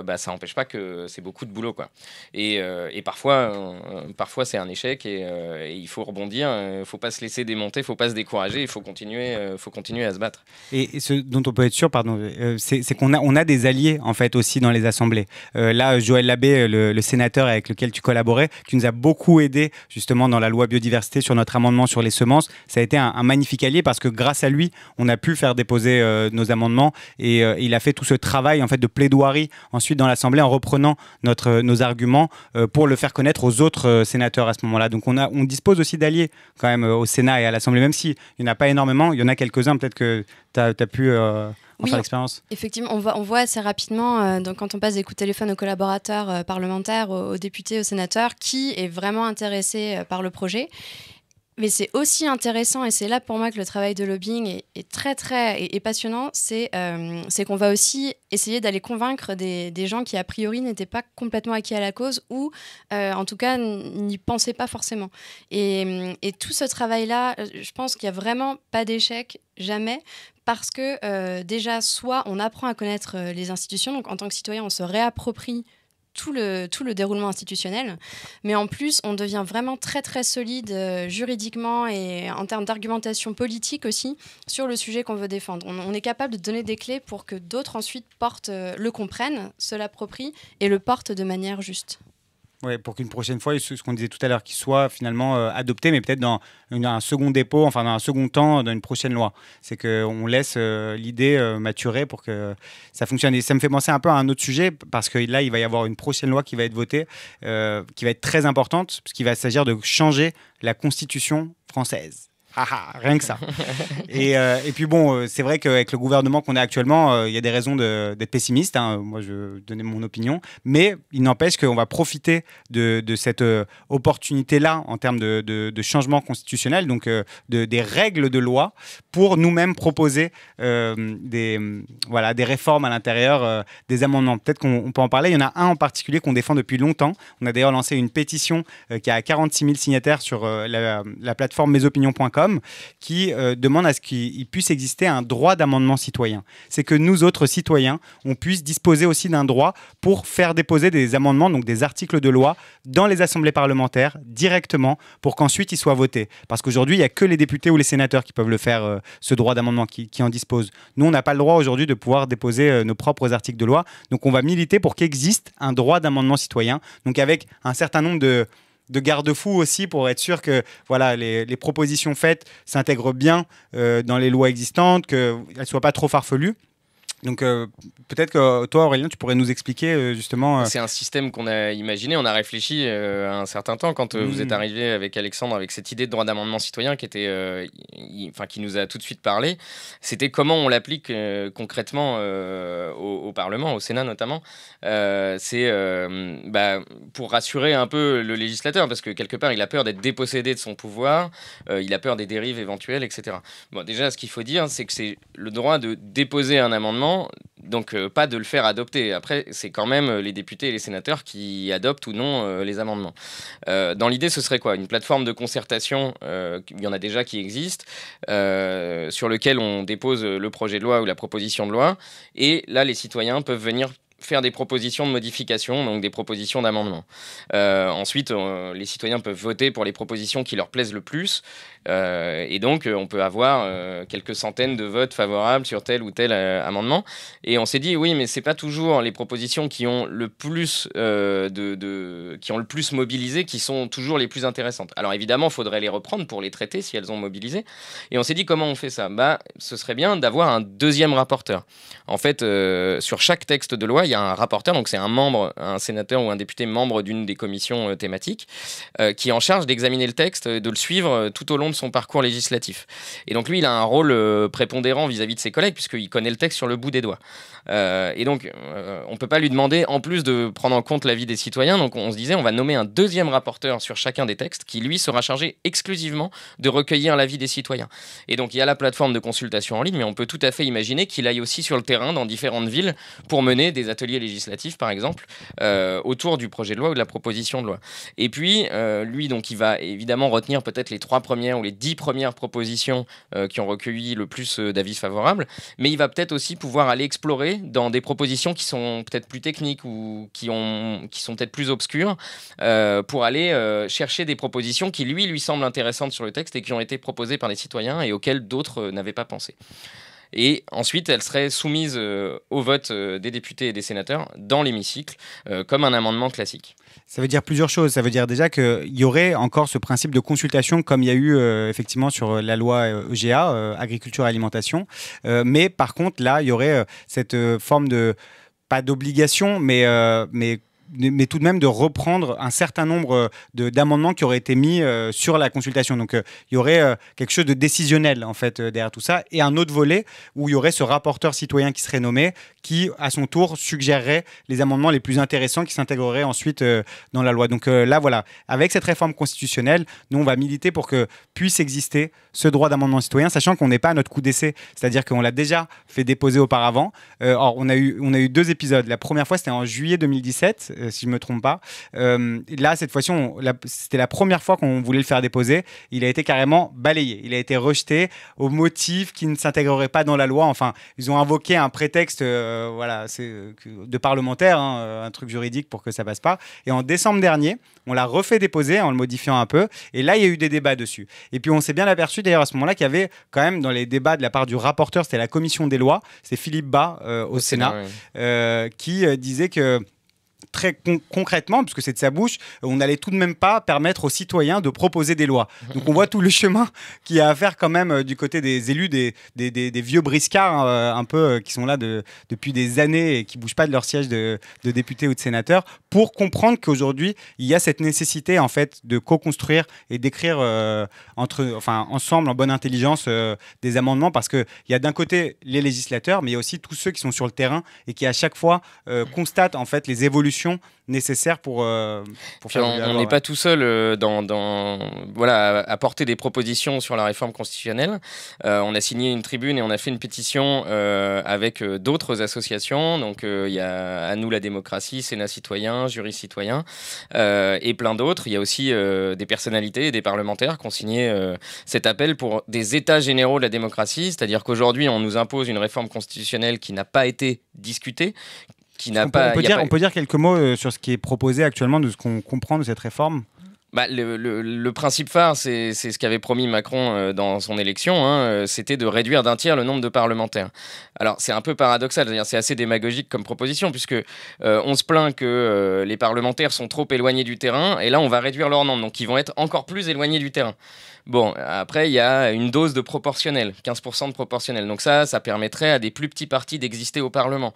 bah, ça n'empêche pas que c'est beaucoup de boulot. Quoi. Et, euh, et parfois, euh, parfois c'est un échec et, euh, il faut rebondir. Il ne faut pas se laisser démonter, il ne faut pas se décourager, il faut continuer, faut continuer à se battre. Et, ce dont on peut être sûr, pardon, c'est qu'on a, on a des alliés en fait aussi dans les assemblées. là, Joël Labbé, le, sénateur avec lequel tu collaborais, qui nous a beaucoup aidé justement dans la loi biodiversité sur notre amendement sur les semences. Ça a été un, magnifique allié parce que grâce à lui, on a pu faire déposer nos amendements et il a fait tout ce travail en fait de ensuite dans l'Assemblée en reprenant notre, nos arguments euh, pour le faire connaître aux autres euh, sénateurs à ce moment-là. Donc on, a, on dispose aussi d'alliés quand même euh, au Sénat et à l'Assemblée, même s'il n'y en a pas énormément, il y en a quelques-uns peut-être que tu as, pu... en faire l'expérience Effectivement, on voit, on voit assez rapidement, donc quand on passe des coups de téléphone aux collaborateurs parlementaires, aux, députés, aux sénateurs, qui est vraiment intéressé par le projet. Mais c'est aussi intéressant, et c'est là pour moi que le travail de lobbying est, très très passionnant, euh, c'est qu'on va aussi essayer d'aller convaincre des, gens qui a priori n'étaient pas complètement acquis à la cause ou euh, en tout cas n'y pensaient pas forcément. Et, et tout ce travail-là, je pense qu'il n'y a vraiment pas d'échec, jamais, parce que euh, déjà, soit on apprend à connaître les institutions, donc en tant que citoyen, on se réapproprie tout le, tout le déroulement institutionnel. Mais en plus, on devient vraiment très très solide euh, juridiquement et en termes d'argumentation politique aussi sur le sujet qu'on veut défendre. On, est capable de donner des clés pour que d'autres ensuite portent, euh, le comprennent, se l'approprient et le portent de manière juste. Ouais, pour qu'une prochaine fois, ce qu'on disait tout à l'heure, qu'il soit finalement euh, adopté, mais peut-être dans un second dépôt, enfin dans un second temps, dans une prochaine loi. C'est qu'on laisse euh, l'idée euh, maturer pour que ça fonctionne. Et ça me fait penser un peu à un autre sujet, parce que là, il va y avoir une prochaine loi qui va être votée, qui va être très importante, puisqu'il va s'agir de changer la constitution française. Rien que ça. et, euh, puis bon, euh, c'est vrai qu'avec le gouvernement qu'on a actuellement, euh, il y a des raisons d'être pessimiste. Hein. Moi, je donnais mon opinion. Mais il n'empêche qu'on va profiter de, cette opportunité-là en termes de, changement constitutionnel, donc de, des règles de loi, pour nous-mêmes proposer des, voilà, des réformes à l'intérieur, des amendements. Peut-être qu'on peut en parler. Il y en a un en particulier qu'on défend depuis longtemps. On a d'ailleurs lancé une pétition qui a 46 000 signataires sur la plateforme mesopinions.com qui euh, demande à ce qu'il puisse exister un droit d'amendement citoyen. C'est que nous autres citoyens, on puisse disposer aussi d'un droit pour faire déposer des amendements, donc des articles de loi, dans les assemblées parlementaires directement pour qu'ensuite ils soient votés. Parce qu'aujourd'hui, il n'y a que les députés ou les sénateurs qui peuvent le faire, euh, ce droit d'amendement, qui, en disposent. Nous, on n'a pas le droit aujourd'hui de pouvoir déposer euh, nos propres articles de loi. Donc on va militer pour qu'il existe un droit d'amendement citoyen, donc avec un certain nombre de de garde-fous aussi pour être sûr que voilà, les, propositions faites s'intègrent bien euh, dans les lois existantes, qu'elles ne soient pas trop farfelues. Donc euh, peut-être que toi, Aurélien, tu pourrais nous expliquer euh, justement. Euh, C'est un système qu'on a imaginé, on a réfléchi à un certain temps quand vous êtes hmm. arrivé avec Alexandre avec cette idée de droit d'amendement citoyen qui était, enfin qui nous a tout de suite parlé. C'était comment on l'applique concrètement au, Parlement, au Sénat notamment. C'est bah, pour rassurer un peu le législateur parce que quelque part il a peur d'être dépossédé de son pouvoir, il a peur des dérives éventuelles, etc. Bon, déjà, ce qu'il faut dire, c'est que c'est le droit de déposer un amendement donc euh, pas de le faire adopter. Après, c'est quand même euh, les députés et les sénateurs qui adoptent ou non euh, les amendements. dans l'idée, ce serait quoi? Une plateforme de concertation, il y en a déjà qui existe, sur lequel on dépose le projet de loi ou la proposition de loi, et là, les citoyens peuvent venir faire des propositions de modification, donc des propositions d'amendement. ensuite, les citoyens peuvent voter pour les propositions qui leur plaisent le plus. Euh, et donc, euh, on peut avoir euh, quelques centaines de votes favorables sur tel ou tel amendement. Et on s'est dit, oui, mais c'est pas toujours les propositions qui ont le plus de, qui ont le plus mobilisé qui sont toujours les plus intéressantes. Alors évidemment, il faudrait les reprendre pour les traiter si elles ont mobilisé. Et on s'est dit, comment on fait ça? Bah, ce serait bien d'avoir un deuxième rapporteur. En fait, sur chaque texte de loi, il y a un rapporteur, donc c'est un membre, un sénateur ou un député membre d'une des commissions thématiques, qui est en charge d'examiner le texte, de le suivre tout au long son parcours législatif. Et donc lui, il a un rôle euh, prépondérant vis-à-vis de ses collègues, puisqu'il connaît le texte sur le bout des doigts. Euh, et donc, euh, on ne peut pas lui demander, en plus de prendre en compte l'avis des citoyens, donc on se disait, on va nommer un deuxième rapporteur sur chacun des textes, qui lui sera chargé exclusivement de recueillir l'avis des citoyens. Et donc, il y a la plateforme de consultation en ligne, mais on peut tout à fait imaginer qu'il aille aussi sur le terrain dans différentes villes pour mener des ateliers législatifs, par exemple, autour du projet de loi ou de la proposition de loi. Et puis, lui, donc, il va évidemment retenir peut-être les trois premières les dix premières propositions euh, qui ont recueilli le plus euh, d'avis favorables, mais il va peut-être aussi pouvoir aller explorer dans des propositions qui sont peut-être plus techniques ou qui, ont, qui sont peut-être plus obscures, euh, pour aller chercher des propositions qui lui lui semblent intéressantes sur le texte et qui ont été proposées par les citoyens et auxquelles d'autres n'avaient pas pensé. Et ensuite, elle serait soumise au vote des députés et des sénateurs dans l'hémicycle, comme un amendement classique. Ça veut dire plusieurs choses. Ça veut dire déjà qu'il y aurait encore ce principe de consultation comme il y a eu euh, effectivement sur euh, la loi EGA, euh, agriculture et alimentation. mais par contre, là, il y aurait cette forme de, pas d'obligation, mais, mais mais tout de même de reprendre un certain nombre euh, d'amendements qui auraient été mis euh, sur la consultation. Donc euh, il y aurait quelque chose de décisionnel en fait derrière tout ça et un autre volet où il y aurait ce rapporteur citoyen qui serait nommé qui à son tour suggérerait les amendements les plus intéressants qui s'intégreraient ensuite dans la loi. Donc là voilà, avec cette réforme constitutionnelle, nous on va militer pour que puisse exister ce droit d'amendement citoyen, sachant qu'on n'est pas à notre coup d'essai, c'est-à-dire qu'on l'a déjà fait déposer auparavant. or on a eu on a eu deux épisodes. La première fois c'était en juillet 2017 euh, si je ne me trompe pas. Euh, là, cette fois-ci, c'était la première fois qu'on voulait le faire déposer. Il a été carrément balayé. Il a été rejeté au motif qu'il ne s'intégrerait pas dans la loi. Enfin, ils ont invoqué un prétexte euh, voilà, de parlementaire, hein, un truc juridique pour que ça passe pas. Et en décembre dernier, on l'a refait déposer en le modifiant un peu. Et là, il y a eu des débats dessus. Et puis, on s'est bien aperçu d'ailleurs à ce moment-là qu'il y avait quand même dans les débats de la part du rapporteur, c'était la commission des lois, c'est Philippe Bas au, Sénat, qui disait que très concrètement, puisque c'est de sa bouche, on n'allait tout de même pas permettre aux citoyens de proposer des lois. (laughs) Donc on voit tout le chemin qu'il y a à faire quand même euh, du côté des élus, des, des, vieux briscards euh, un peu euh, qui sont là de, depuis des années et qui bougent pas de leur siège de, de députés ou de sénateurs, pour comprendre qu'aujourd'hui il y a cette nécessité en fait de co-construire et d'écrire entre, enfin ensemble en bonne intelligence des amendements, parce qu'il y a d'un côté les législateurs, mais il y a aussi tous ceux qui sont sur le terrain et qui à chaque fois constatent en fait les évolutions nécessaires pour, euh, faire On n'est pas tout seul euh, dans, dans, voilà, à, porter des propositions sur la réforme constitutionnelle. Euh, on a signé une tribune et on a fait une pétition avec d'autres associations. Donc il y a À nous la démocratie, Sénat citoyen, Jury citoyen et plein d'autres. Il y a aussi des personnalités et des parlementaires qui ont signé cet appel pour des états généraux de la démocratie. C'est-à-dire qu'aujourd'hui, on nous impose une réforme constitutionnelle qui n'a pas été discutée, on Peut, dire, on peut dire quelques mots euh, sur ce qui est proposé actuellement, de ce qu'on comprend de cette réforme bah, le, principe phare, c'est ce qu'avait promis Macron euh, dans son élection, hein, euh, c'était de réduire d'un tiers le nombre de parlementaires. Alors c'est un peu paradoxal, c'est assez démagogique comme proposition, puisque on se plaint que les parlementaires sont trop éloignés du terrain, et là on va réduire leur nombre, donc ils vont être encore plus éloignés du terrain. Bon, après, il y a une dose de proportionnel, 15% de proportionnel. Donc ça, ça permettrait à des plus petits partis d'exister au Parlement.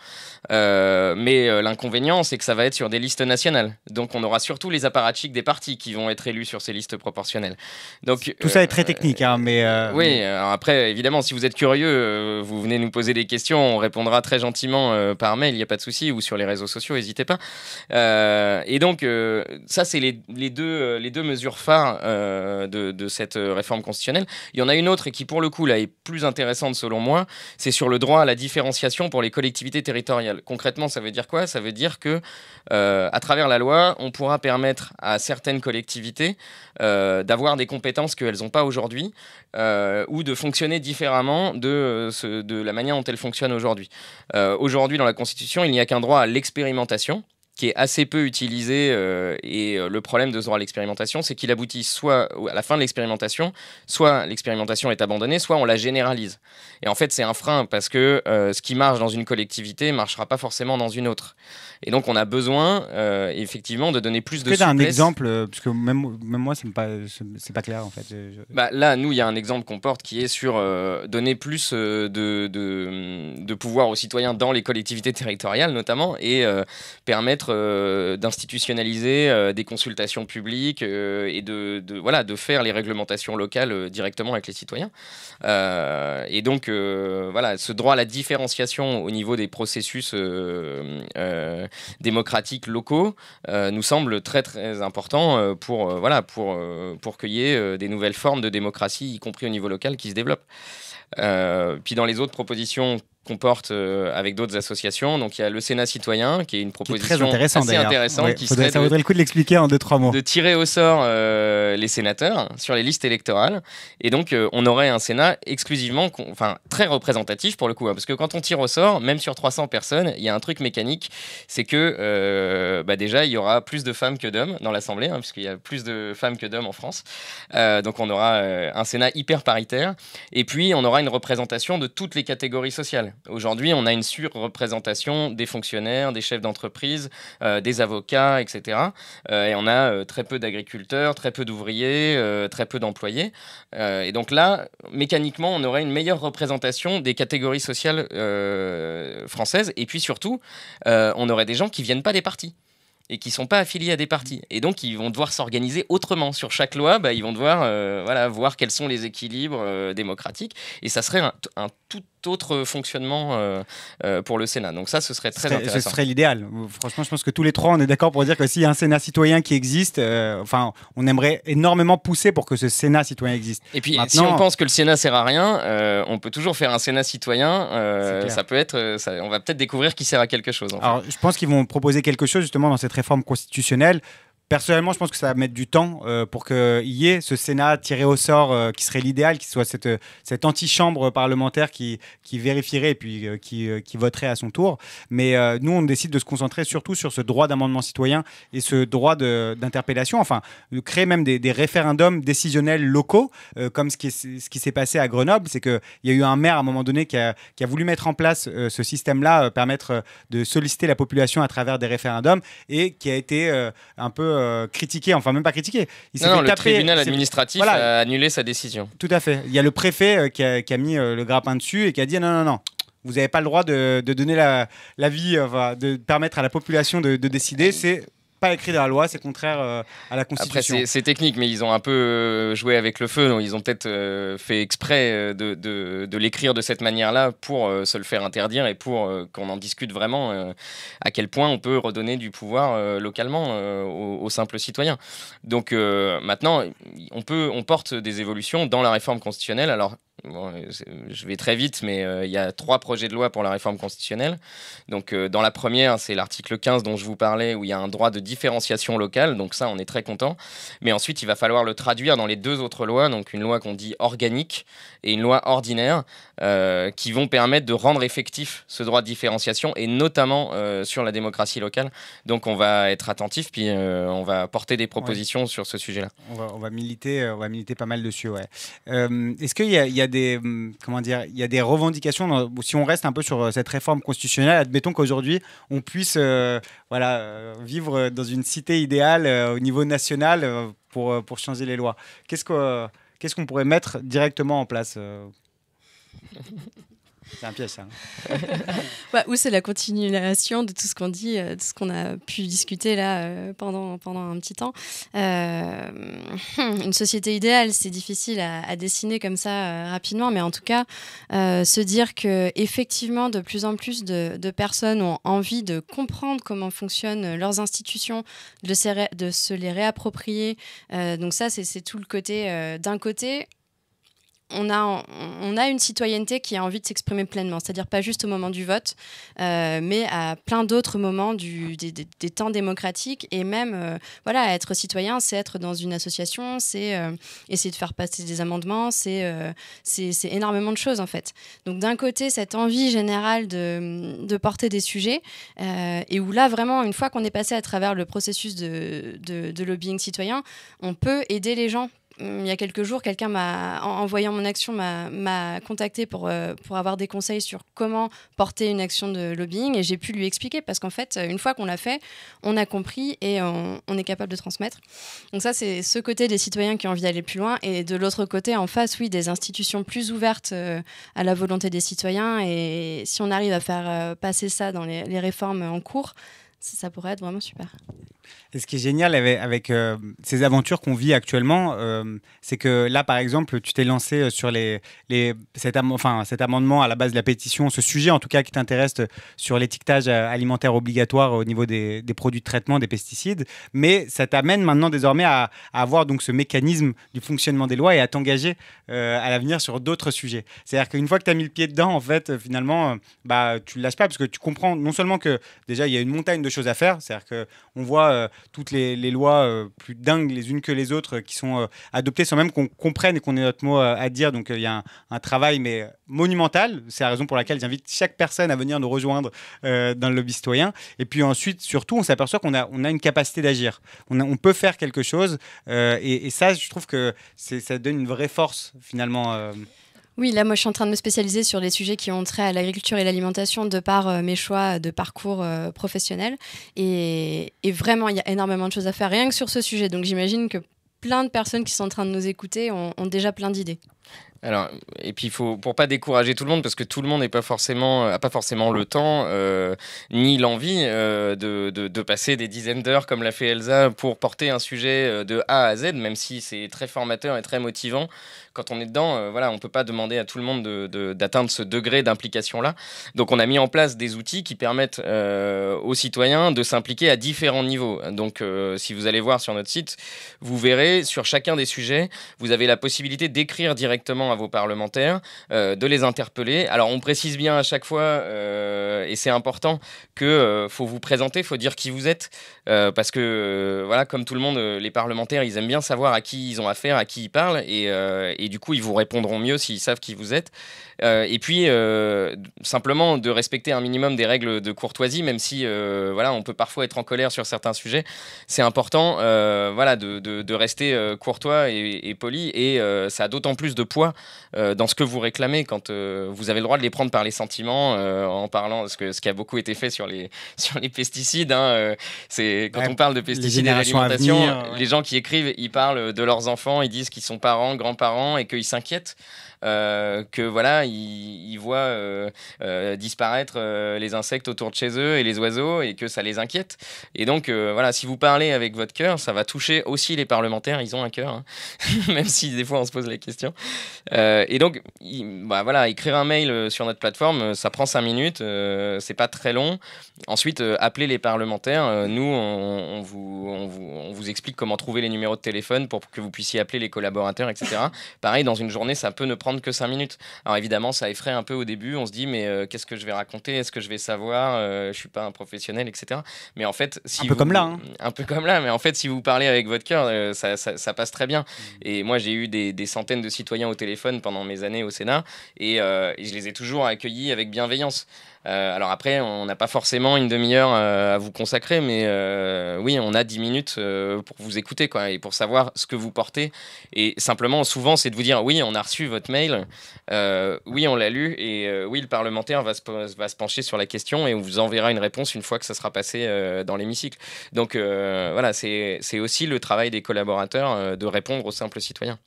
Euh, mais euh, l'inconvénient, c'est que ça va être sur des listes nationales. Donc on aura surtout les apparatchiks des partis qui vont être élus sur ces listes proportionnelles. Donc, Tout ça est très euh, technique, hein, mais... Oui, après, évidemment, si vous êtes curieux, vous venez nous poser des questions, on répondra très gentiment par mail, il n'y a pas de souci, ou sur les réseaux sociaux, n'hésitez pas. et donc, ça, c'est les, les, deux, les deux mesures phares de, de cette réforme constitutionnelle. Il y en a une autre qui, pour le coup, là, est plus intéressante selon moi. C'est sur le droit à la différenciation pour les collectivités territoriales. Concrètement, ça veut dire quoi? Ça veut dire que, euh, à travers la loi, on pourra permettre à certaines collectivités euh, d'avoir des compétences qu'elles n'ont pas aujourd'hui euh, ou de fonctionner différemment de la manière dont elles fonctionnent aujourd'hui. aujourd'hui, dans la Constitution, il n'y a qu'un droit à l'expérimentation qui est assez peu utilisé. Euh, et euh, le problème de ce droit à l'expérimentation, c'est qu'il aboutit soit à la fin de l'expérimentation, soit l'expérimentation est abandonnée, soit on la généralise. Et en fait, c'est un frein parce que euh, ce qui marche dans une collectivité ne marchera pas forcément dans une autre. Et donc, on a besoin, effectivement, de donner plus de souplesse. un exemple, parce que même, même moi, c'est pas, c'est pas clair, en fait. Bah, là, nous, il y a un exemple qu'on porte qui est sur donner plus de, de, de, pouvoir aux citoyens dans les collectivités territoriales, notamment, et permettre euh, d'institutionnaliser euh, des consultations publiques euh, et de, voilà, de faire les réglementations locales directement avec les citoyens. et donc, voilà, ce droit à la différenciation au niveau des processus démocratiques locaux nous semble très très important pour, voilà, pour, pour qu'il y ait des nouvelles formes de démocratie, y compris au niveau local, qui se développent. puis dans les autres propositions qu'on porte euh, avec d'autres associations. Donc il y a le Sénat citoyen, qui est une proposition très intéressant, assez intéressante. qui ça vaudrait le coup de l'expliquer en deux, trois mots. De tirer au sort euh, les sénateurs sur les listes électorales. Et donc euh, on aurait un Sénat exclusivement, enfin très représentatif pour le coup. Hein, parce que quand on tire au sort, même sur 300 personnes, il y a un truc mécanique, c'est que bah, déjà il y aura plus de femmes que d'hommes dans l'Assemblée, hein, puisqu'il y a plus de femmes que d'hommes en France. donc on aura un Sénat hyper paritaire. Et puis on aura une représentation de toutes les catégories sociales. Aujourd'hui, on a une surreprésentation des fonctionnaires, des chefs d'entreprise, euh, des avocats, etc. Euh, et on a euh, très peu d'agriculteurs, très peu d'ouvriers, très peu d'employés. et donc là, mécaniquement, on aurait une meilleure représentation des catégories sociales françaises. Et puis surtout, on aurait des gens qui viennent pas des partis et qui sont pas affiliés à des partis. Et donc, ils vont devoir s'organiser autrement. Sur chaque loi, bah, ils vont devoir voilà, voir quels sont les équilibres démocratiques. Et ça serait un tout autre fonctionnement euh, euh, pour le Sénat. Donc ça, ce serait très intéressant. Ce serait l'idéal. Franchement, je pense que tous les trois, on est d'accord pour dire que s'il y a un Sénat citoyen qui existe, euh, enfin, on aimerait énormément pousser pour que ce Sénat citoyen existe. Et puis, si on pense que le Sénat sert à rien, on peut toujours faire un Sénat citoyen. ça peut être, on va peut-être découvrir qui sert à quelque chose. Alors, je pense qu'ils vont proposer quelque chose justement dans cette réforme constitutionnelle Personnellement, je pense que ça va mettre du temps euh, pour qu'il y ait ce Sénat tiré au sort euh, qui serait l'idéal, qui soit cette, cette antichambre parlementaire qui, qui vérifierait et puis euh, qui, qui, voterait à son tour. Mais nous, on décide de se concentrer surtout sur ce droit d'amendement citoyen et ce droit d'interpellation, enfin, de créer même des, référendums décisionnels locaux, comme ce qui, ce qui s'est passé à Grenoble. C'est qu'il y a eu un maire à un moment donné qui a, qui a voulu mettre en place ce système-là, permettre de solliciter la population à travers des référendums et qui a été un peu euh, critiqué, enfin même pas critiqué. Il non, le tribunal administratif a annulé sa décision. Tout à fait. Il y a le préfet euh, qui, a, qui, a, mis euh, le grappin dessus et qui a dit non, non, non. Vous n'avez pas le droit de, de donner la, la vie, de permettre à la population de, de décider. C'est pas écrit dans la loi, c'est contraire euh, à la Constitution. Après, c'est technique, mais ils ont un peu euh, joué avec le feu. Donc ils ont peut-être euh, fait exprès de, de, de l'écrire de cette manière-là pour se le faire interdire et pour qu'on en discute vraiment à quel point on peut redonner du pouvoir localement aux, aux, simples citoyens. Donc maintenant, on, peut, on porte des évolutions dans la réforme constitutionnelle. Alors je vais très vite, mais euh, il y a trois projets de loi pour la réforme constitutionnelle. Donc, euh, dans la première, c'est l'article 15 dont je vous parlais, où il y a un droit de différenciation locale. Donc, ça, on est très content. Mais ensuite, il va falloir le traduire dans les deux autres lois. Donc, une loi qu'on dit organique et une loi ordinaire, euh, qui vont permettre de rendre effectif ce droit de différenciation, et notamment sur la démocratie locale. Donc, on va être attentif, puis on va porter des propositions sur ce sujet-là. On va, militer, on va militer pas mal dessus. Ouais. Est-ce qu'il y a, y a des, hum, comment dire, il y a des revendications. si on reste un peu sur euh, cette réforme constitutionnelle, admettons qu'aujourd'hui on puisse, euh, voilà, euh, vivre dans une cité idéale au niveau national pour, pour changer les lois. Qu'est-ce qu'est-ce qu'on pourrait mettre directement en place c'est un piège. Hein. (laughs) ou c'est la continuation de tout ce qu'on dit, euh, de ce qu'on a pu discuter là euh, pendant, pendant un petit temps. Euh, une société idéale, c'est difficile à, dessiner comme ça rapidement, mais en tout cas, se dire que effectivement, de plus en plus de, personnes ont envie de comprendre comment fonctionnent leurs institutions, de se les réapproprier. donc ça, c'est tout le côté. D'un côté, on a, on a une citoyenneté qui a envie de s'exprimer pleinement, c'est-à-dire pas juste au moment du vote, euh, mais à plein d'autres moments des, temps démocratiques. Et même, euh, voilà, être citoyen, c'est être dans une association, c'est euh, essayer de faire passer des amendements, c'est c'est énormément de choses en fait. Donc d'un côté, cette envie générale de, de porter des sujets, et où là, vraiment, une fois qu'on est passé à travers le processus de, de lobbying citoyen, on peut aider les gens il y a quelques jours, quelqu'un m'a, en, voyant mon action, m'a contacté pour, euh, pour avoir des conseils sur comment porter une action de lobbying et j'ai pu lui expliquer parce qu'en fait, une fois qu'on l'a fait, on a compris et on, est capable de transmettre. Donc ça, c'est ce côté des citoyens qui ont envie d'aller plus loin et de l'autre côté, en face, oui, des institutions plus ouvertes euh, à la volonté des citoyens et si on arrive à faire euh, passer ça dans les, les réformes en cours, ça pourrait être vraiment super. Et ce qui est génial avec, euh, ces aventures qu'on vit actuellement, euh, c'est que là, par exemple, tu t'es lancé euh, sur les, les, cet, amendement à la base de la pétition, ce sujet en tout cas qui t'intéresse sur l'étiquetage alimentaire obligatoire au niveau des, des, produits de traitement des pesticides. Mais ça t'amène maintenant désormais à, avoir donc ce mécanisme du fonctionnement des lois et à t'engager à l'avenir sur d'autres sujets. C'est-à-dire qu'une fois que tu as mis le pied dedans, en fait, finalement, bah, tu ne lâches pas parce que tu comprends non seulement que déjà il y a une montagne de choses à faire, c'est-à-dire qu'on voit toutes les, lois euh, plus dingues les unes que les autres qui sont euh, adoptées sans même qu'on comprenne et qu'on ait notre mot euh, à dire. Donc il y a un, travail mais monumental. C'est la raison pour laquelle j'invite chaque personne à venir nous rejoindre dans le lobby citoyen. Et puis ensuite, surtout, on s'aperçoit qu'on a, on a une capacité d'agir. On, peut faire quelque chose. Et, ça, je trouve que ça donne une vraie force finalement. Oui, là, moi, je suis en train de me spécialiser sur les sujets qui ont trait à l'agriculture et l'alimentation de par euh, mes choix de parcours euh, professionnel. Et, vraiment, il y a énormément de choses à faire, rien que sur ce sujet. Donc, j'imagine que plein de personnes qui sont en train de nous écouter ont déjà plein d'idées. Alors, et puis il faut pour pas décourager tout le monde parce que tout le monde n'est pas forcément a pas forcément le temps euh, ni l'envie euh, de, de, passer des dizaines d'heures comme l'a fait Elsa pour porter un sujet euh, de A à Z, même si c'est très formateur et très motivant. Quand on est dedans, voilà, on peut pas demander à tout le monde d'atteindre ce degré d'implication là. Donc on a mis en place des outils qui permettent aux citoyens de s'impliquer à différents niveaux. Donc si vous allez voir sur notre site, vous verrez sur chacun des sujets, vous avez la possibilité d'écrire directement directement à vos parlementaires, de les interpeller. Alors on précise bien à chaque fois, et c'est important, que faut vous présenter, faut dire qui vous êtes, parce que voilà, comme tout le monde, les parlementaires, ils aiment bien savoir à qui ils ont affaire, à qui ils parlent, et du coup, ils vous répondront mieux s'ils savent qui vous êtes. Et puis simplement de respecter un minimum des règles de courtoisie, même si voilà, on peut parfois être en colère sur certains sujets. C'est important, voilà, de, de, rester courtois et, poli, et ça a d'autant plus de poids dans ce que vous réclamez quand vous avez le droit de les prendre par les sentiments en parlant, ce, que, ce qui a beaucoup été fait sur les, (laughs) sur les pesticides. Hein, c'est quand on parle de pesticides et d'alimentation, les gens qui écrivent, ils parlent de leurs enfants, ils disent qu'ils sont parents, grands-parents et qu'ils s'inquiètent. Euh, que voilà, ils, voient euh, euh, disparaître les insectes autour de chez eux et les oiseaux et que ça les inquiète. Et donc voilà, si vous parlez avec votre cœur, ça va toucher aussi les parlementaires. Ils ont un cœur, hein. (laughs) même si des fois on se pose la question. et donc, bah, voilà, écrire un mail sur notre plateforme, ça prend cinq minutes, c'est pas très long. Ensuite, appeler les parlementaires. nous, on, vous, on, vous, on vous explique comment trouver les numéros de téléphone pour que vous puissiez appeler les collaborateurs, etc. Pareil, dans une journée, ça peut ne prendre que 5 minutes. Alors évidemment, ça effraie un peu au début. On se dit, mais euh, qu'est-ce que je vais raconter? Est-ce que je vais savoir? Euh, Je suis pas un professionnel, etc. Mais en fait, si un peu comme là, hein. (laughs) un peu comme là. Mais en fait, si vous parlez avec votre cœur, euh, ça, ça, passe très bien. Mmh. Et moi, j'ai eu des, des, centaines de citoyens au téléphone pendant mes années au Sénat, et, et je les ai toujours accueillis avec bienveillance. Euh, alors après, on n'a pas forcément une demi-heure euh, à vous consacrer, mais euh, oui, on a dix minutes pour vous écouter quoi, et pour savoir ce que vous portez. Et simplement, souvent, c'est de vous dire oui, on a reçu votre mail, oui, on l'a lu, et oui, le parlementaire va se, pencher sur la question et on vous enverra une réponse une fois que ça sera passé dans l'hémicycle. Donc voilà, c'est aussi le travail des collaborateurs de répondre aux simples citoyens.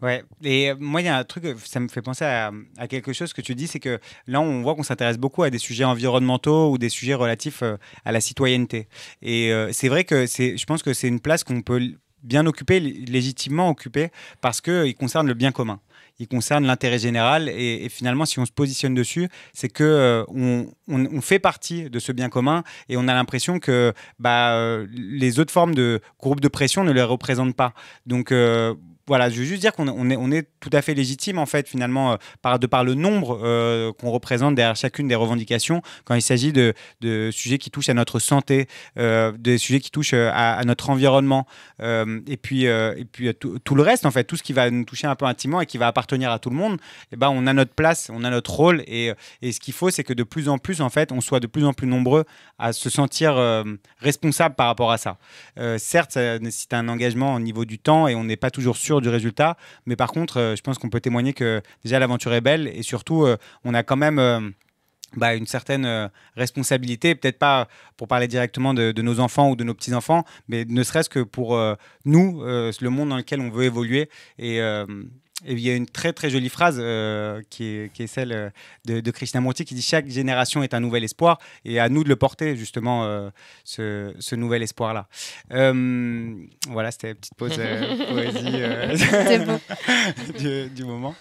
Ouais, et euh, moi, il y a un truc, euh, ça me fait penser à, quelque chose que tu dis, c'est que là, on voit qu'on s'intéresse beaucoup à des sujets environnementaux ou des sujets relatifs euh, à la citoyenneté. Et c'est vrai que je pense que c'est une place qu'on peut bien occuper, légitimement occuper, parce qu'il concerne le bien commun. Il concerne l'intérêt général et, finalement, si on se positionne dessus, c'est que on, fait partie de ce bien commun et on a l'impression que bah, les autres formes de groupes de pression ne les représentent pas. Donc voilà, je veux juste dire qu'on on est, tout à fait légitime, en fait, finalement, euh, par, de par le nombre euh, qu'on représente derrière chacune des revendications, quand il s'agit de, sujets qui touchent à notre santé, euh, des sujets qui touchent à, notre environnement, et puis, et puis tout, le reste, en fait, tout ce qui va nous toucher un peu intimement et qui va appartenir à tout le monde, eh ben, on a notre place, on a notre rôle, et, et ce qu'il faut, c'est que de plus en plus, en fait, on soit de plus en plus nombreux à se sentir responsable par rapport à ça. certes, ça nécessite un engagement au niveau du temps, et on n'est pas toujours sûr du résultat. Mais par contre, euh, je pense qu'on peut témoigner que déjà l'aventure est belle et surtout, euh, on a quand même euh, bah, une certaine responsabilité, peut-être pas pour parler directement de, nos enfants ou de nos petits-enfants, mais ne serait-ce que pour nous, le monde dans lequel on veut évoluer. Et, et il y a une très très jolie phrase euh, qui, est, qui, est, celle euh, de, de, Krishnamurti qui dit chaque génération est un nouvel espoir et à nous de le porter justement euh, ce, ce, nouvel espoir là. voilà, c'était une petite pause (laughs) poésie (laughs) du, du, moment.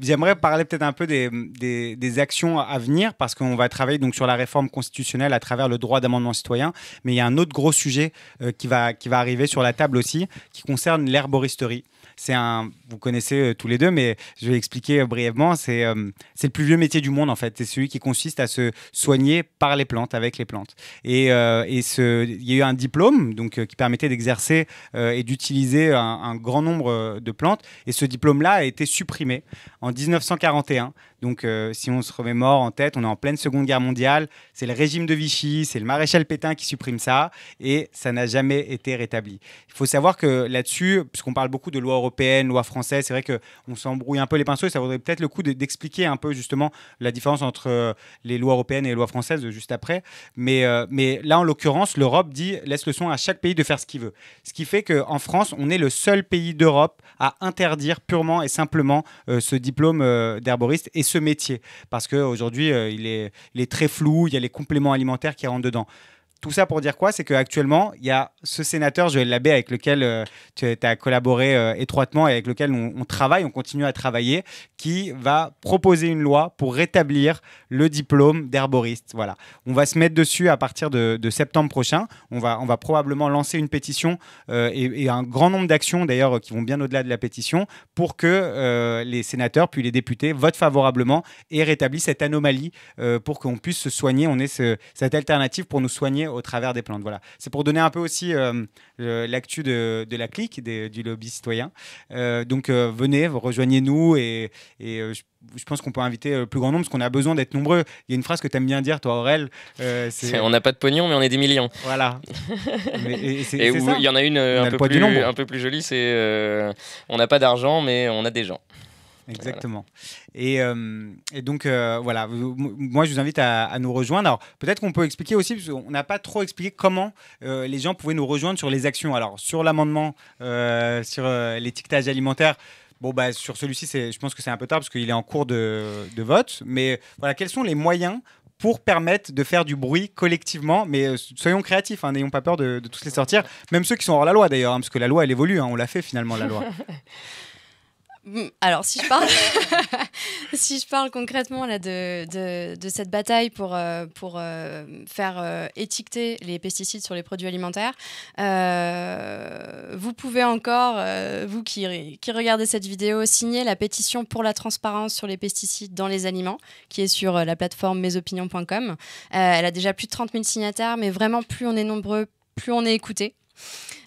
J'aimerais parler peut-être un peu des, des, des, actions à venir parce qu'on va travailler donc sur la réforme constitutionnelle à travers le droit d'amendement citoyen, mais il y a un autre gros sujet qui va qui va arriver sur la table aussi qui concerne l'herboristerie. C'est un, vous connaissez euh, tous les deux, mais je vais expliquer euh, brièvement. C'est euh, c'est le plus vieux métier du monde en fait. C'est celui qui consiste à se soigner par les plantes, avec les plantes. Et, et il y a eu un diplôme donc qui permettait d'exercer et d'utiliser un, grand nombre de plantes. Et ce diplôme-là a été supprimé en 1941. Donc, si on se remémore en tête, on est en pleine Seconde Guerre mondiale. C'est le régime de Vichy, c'est le maréchal Pétain qui supprime ça, et ça n'a jamais été rétabli. Il faut savoir que là-dessus, puisqu'on parle beaucoup de loi européenne, loi française, c'est vrai qu'on s'embrouille un peu les pinceaux, et ça vaudrait peut-être le coup d'expliquer un peu justement la différence entre euh, les lois européennes et les lois françaises juste après. Mais, euh, mais là, en l'occurrence, l'Europe dit laisse le soin à chaque pays de faire ce qu'il veut. Ce qui fait qu'en France, on est le seul pays d'Europe à interdire purement et simplement ce diplôme d'herboriste et ce métier parce qu'aujourd'hui, euh, il, est, il est très flou, il y a les compléments alimentaires qui rentrent dedans tout ça pour dire quoi? C'est qu'actuellement, il y a ce sénateur, Joël Labbé, avec lequel euh, tu as collaboré euh, étroitement et avec lequel on, travaille, on continue à travailler, qui va proposer une loi pour rétablir le diplôme d'herboriste. Voilà. On va se mettre dessus à partir de, septembre prochain. On va, on va probablement lancer une pétition euh, et, un grand nombre d'actions, d'ailleurs, qui vont bien au-delà de la pétition, pour que les sénateurs puis les députés votent favorablement et rétablissent cette anomalie pour qu'on puisse se soigner. On ait cette alternative pour nous soigner au travers des plantes. Voilà. C'est pour donner un peu aussi euh, l'actu de, la clique du lobby citoyen. Euh, donc euh, venez, rejoignez-nous et, je, pense qu'on peut inviter le plus grand nombre parce qu'on a besoin d'être nombreux. Il y a une phrase que tu aimes bien dire, toi, Aurel. (laughs) on n'a pas de pognon, mais on est des millions. Voilà. (laughs) et il y en a une un, peu plus, un peu plus jolie, c'est on n'a pas d'argent, mais on a des gens. Exactement. Et, euh, et, donc, euh, voilà, moi, je vous invite à, nous rejoindre. Alors, peut-être qu'on peut expliquer aussi, parce qu'on n'a pas trop expliqué comment euh, les gens pouvaient nous rejoindre sur les actions. Alors, sur l'amendement, sur l'étiquetage alimentaire, Bon, bah, sur celui-ci, je pense que c'est un peu tard parce qu'il est en cours de, de, vote. Mais voilà, quels sont les moyens pour permettre de faire du bruit collectivement? Mais soyons créatifs, hein, n'ayons pas peur de, tous les sortir. Même ceux qui sont hors la loi d'ailleurs, hein, parce que la loi, elle évolue. Hein, on l'a fait finalement, la loi. (laughs) Alors, si je parle, (laughs) si je parle concrètement là, de, cette bataille pour, euh, euh, faire euh, étiqueter les pesticides sur les produits alimentaires, vous pouvez encore, vous qui, qui, regardez cette vidéo, signer la pétition pour la transparence sur les pesticides dans les aliments, qui est sur la plateforme mesopinions.com. elle a déjà plus de 30 000 signataires, mais vraiment, plus on est nombreux, plus on est écouté.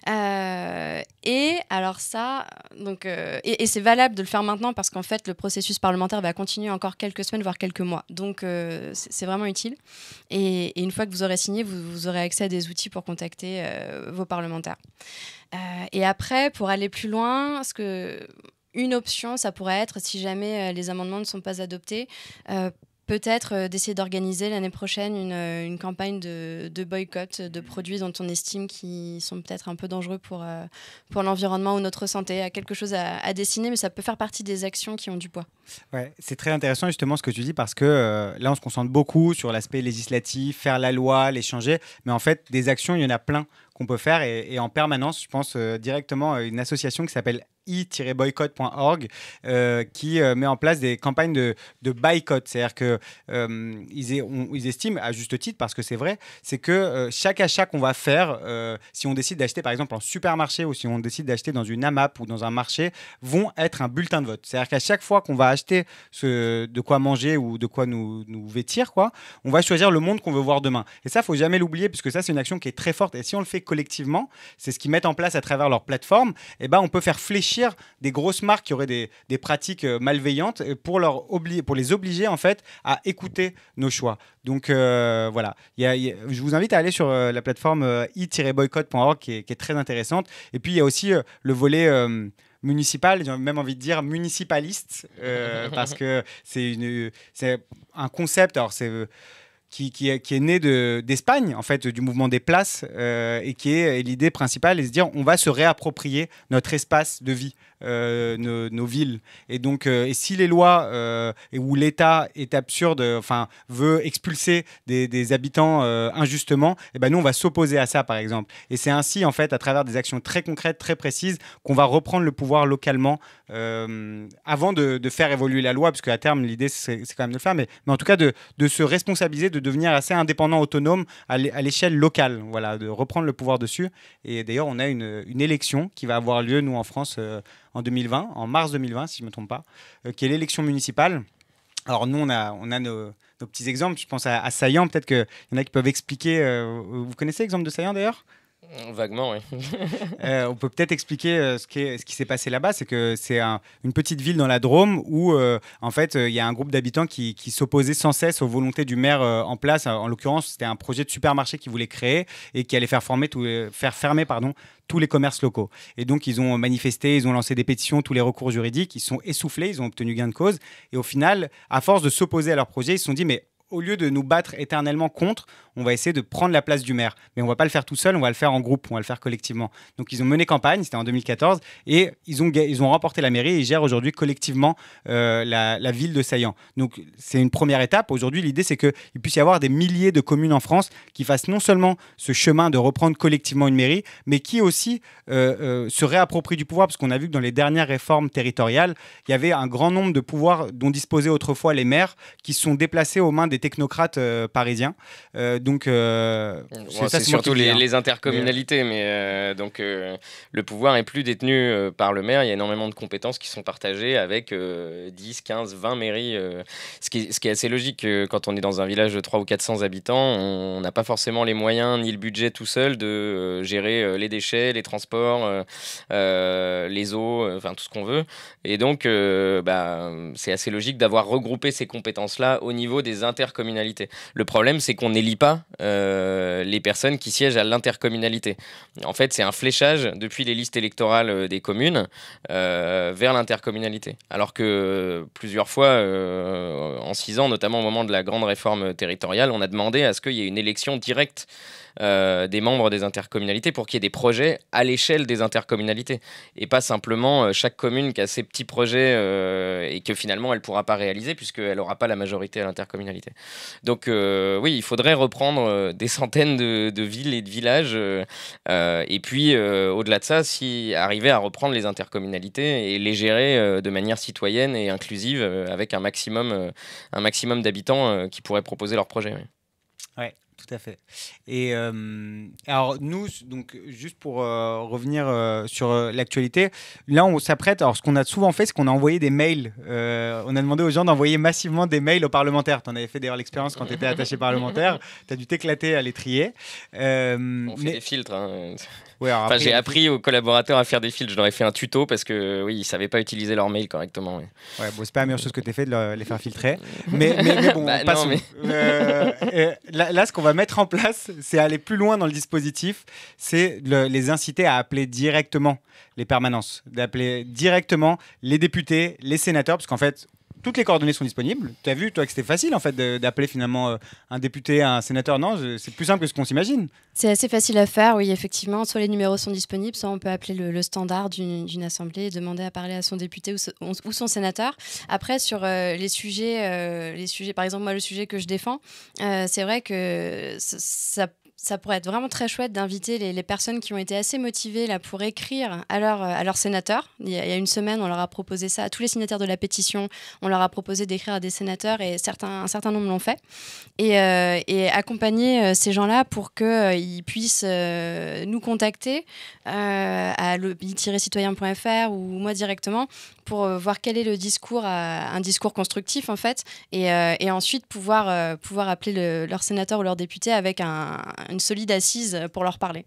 Euh, et alors ça, donc, euh, et, c'est valable de le faire maintenant parce qu'en fait, le processus parlementaire va continuer encore quelques semaines, voire quelques mois. Donc, euh, c'est vraiment utile. Et, une fois que vous aurez signé, vous, aurez accès à des outils pour contacter vos parlementaires. et après, pour aller plus loin, ce que une option, ça pourrait être, si jamais les amendements ne sont pas adoptés, peut-être euh, d'essayer d'organiser l'année prochaine une, euh, une campagne de, de, boycott de produits dont on estime qu'ils sont peut-être un peu dangereux pour, euh, pour l'environnement ou notre santé, à quelque chose à, dessiner, mais ça peut faire partie des actions qui ont du poids. Ouais, c'est très intéressant justement ce que tu dis parce que là on se concentre beaucoup sur l'aspect législatif, faire la loi, les changer, mais en fait des actions il y en a plein qu'on peut faire et, en permanence je pense directement à une association qui s'appelle i-boycott.org euh, qui euh, met en place des campagnes de, boycott. C'est-à-dire qu'ils euh, estiment, à juste titre, parce que c'est vrai, c'est que chaque achat qu'on va faire, si on décide d'acheter par exemple en supermarché ou si on décide d'acheter dans une AMAP ou dans un marché, vont être un bulletin de vote. C'est-à-dire qu'à chaque fois qu'on va acheter de quoi manger ou de quoi nous, vêtir, quoi, on va choisir le monde qu'on veut voir demain. Et ça, faut jamais l'oublier, puisque ça, c'est une action qui est très forte. Et si on le fait collectivement, c'est ce qu'ils mettent en place à travers leur plateforme, eh ben, on peut faire fléchir des grosses marques qui auraient des, pratiques euh, malveillantes pour, leur pour les obliger en fait à écouter nos choix. Donc euh, voilà, je vous invite à aller sur euh, la plateforme i-boycott.org qui, est très intéressante. Et puis il y a aussi le volet municipal, j'ai même envie de dire municipaliste, parce que c'est un concept. Alors c'est qui, est, né d'Espagne, en fait, du mouvement des places, et qui est l'idée principale, est de dire on va se réapproprier notre espace de vie. Euh, nos, villes. Et donc, euh, et si les lois euh, où l'État est absurde, enfin veut expulser des, habitants injustement, et eh ben nous on va s'opposer à ça, par exemple. Et c'est ainsi, en fait, à travers des actions très concrètes, très précises, qu'on va reprendre le pouvoir localement avant de, faire évoluer la loi, parce qu'à terme l'idée c'est quand même de le faire, mais, mais en tout cas de, de, se responsabiliser, de devenir assez indépendant, autonome à l'échelle locale, voilà, de reprendre le pouvoir dessus. Et d'ailleurs, on a une, élection qui va avoir lieu nous en France en 2020, en mars 2020, si je ne me trompe pas, euh, qui est l'élection municipale. Alors nous, on a, on a nos, petits exemples. Je pense à, à Saillant, peut-être qu'il y en a qui peuvent expliquer. Euh, vous connaissez l'exemple de Saillant d'ailleurs? Vaguement, oui. (laughs) Euh, on peut peut-être expliquer euh, ce, qui s'est passé là-bas. C'est que c'est une petite ville dans la Drôme où, euh, en fait, il y a un groupe d'habitants qui, s'opposait sans cesse aux volontés du maire en place. En l'occurrence, c'était un projet de supermarché qu'ils voulaient créer et qui allait faire, fermer tous les commerces locaux. Et donc, ils ont manifesté, ils ont lancé des pétitions, tous les recours juridiques, ils sont essoufflés, ils ont obtenu gain de cause. Et au final, à force de s'opposer à leur projet, ils se sont dit, mais au lieu de nous battre éternellement contre, on va essayer de prendre la place du maire. Mais on va pas le faire tout seul, on va le faire en groupe, on va le faire collectivement. Donc ils ont mené campagne, c'était en 2014, et ils ont, ils ont remporté la mairie et ils gèrent aujourd'hui collectivement euh, la, ville de Saillant. Donc c'est une première étape. Aujourd'hui, l'idée c'est qu'il puisse y avoir des milliers de communes en France qui fassent non seulement ce chemin de reprendre collectivement une mairie, mais qui aussi euh, euh, se réapproprient du pouvoir, parce qu'on a vu que dans les dernières réformes territoriales, il y avait un grand nombre de pouvoirs dont disposaient autrefois les maires qui sont déplacés aux mains des technocrates parisiens. Donc c'est surtout les, les, intercommunalités, mais donc le pouvoir est plus détenu par le maire. Il y a énormément de compétences qui sont partagées avec 10, 15, 20 mairies. Euh, ce, qui est, ce, qui est, assez logique euh, quand on est dans un village de 300 ou 400 habitants, on n'a pas forcément les moyens ni le budget tout seul de euh, gérer les déchets, les transports, les eaux, enfin tout ce qu'on veut. Et donc, bah, c'est assez logique d'avoir regroupé ces compétences-là au niveau des intercommunalités. Le problème, c'est qu'on n'élit pas les personnes qui siègent à l'intercommunalité. En fait, c'est un fléchage depuis les listes électorales des communes vers l'intercommunalité. Alors que plusieurs fois, euh, en six ans, notamment au moment de la grande réforme territoriale, on a demandé à ce qu'il y ait une élection directe euh, des membres des intercommunalités pour qu'il y ait des projets à l'échelle des intercommunalités et pas simplement euh, chaque commune qui a ses petits projets euh, et que finalement elle ne pourra pas réaliser puisqu'elle n'aura pas la majorité à l'intercommunalité. Donc oui, il faudrait reprendre des (laughs) centaines de, villes et de villages et puis au-delà de ça, si arriver à reprendre les intercommunalités et les gérer de manière citoyenne et inclusive avec un maximum, maximum d'habitants qui pourraient proposer leurs projets. Tout à fait. Et euh, alors nous, donc juste pour euh, revenir euh, sur l'actualité, là on s'apprête. Alors ce qu'on a souvent fait, c'est qu'on a envoyé des mails. on a demandé aux gens d'envoyer massivement des mails aux parlementaires. Tu en avais fait d'ailleurs l'expérience quand tu étais attaché parlementaire. Tu as dû t'éclater à les trier. on fait des filtres. Hein j'ai appris aux collaborateurs à faire des fils. Je leur ai fait un tuto parce que oui, ils savaient pas utiliser leur mail correctement. Ouais, bon, c'est pas la meilleure chose que tu as fait de les faire filtrer. (laughs) Mais, mais, bon, bah, euh, là, ce qu'on va mettre en place, c'est aller plus loin dans le dispositif. C'est les inciter à appeler directement les permanences, d'appeler directement les députés, les sénateurs, parce qu'en fait, toutes les coordonnées sont disponibles. Tu as vu, toi, que c'était facile en fait d'appeler finalement euh, un député, un sénateur. Non, c'est plus simple que ce qu'on s'imagine. C'est assez facile à faire, oui, effectivement. Soit les numéros sont disponibles, soit on peut appeler le, standard d'une assemblée et demander à parler à son député ou, son sénateur. Après, sur euh, les sujets, euh, les sujets, par exemple, moi, le sujet que je défends, c'est vrai que ça ça pourrait être vraiment très chouette d'inviter les, personnes qui ont été assez motivées là, pour écrire à leur, à leur sénateur. Il y, a, une semaine, on leur a proposé ça à tous les signataires de la pétition. On leur a proposé d'écrire à des sénateurs et certains, un certain nombre l'ont fait. Et, euh, accompagner euh, ces gens-là pour qu'ils euh, puissent nous contacter à lobby-citoyen.fr ou moi directement pour voir quel est le discours, un discours constructif en fait, et, et ensuite pouvoir, pouvoir appeler leur sénateur ou leur député avec un, une solide assise pour leur parler.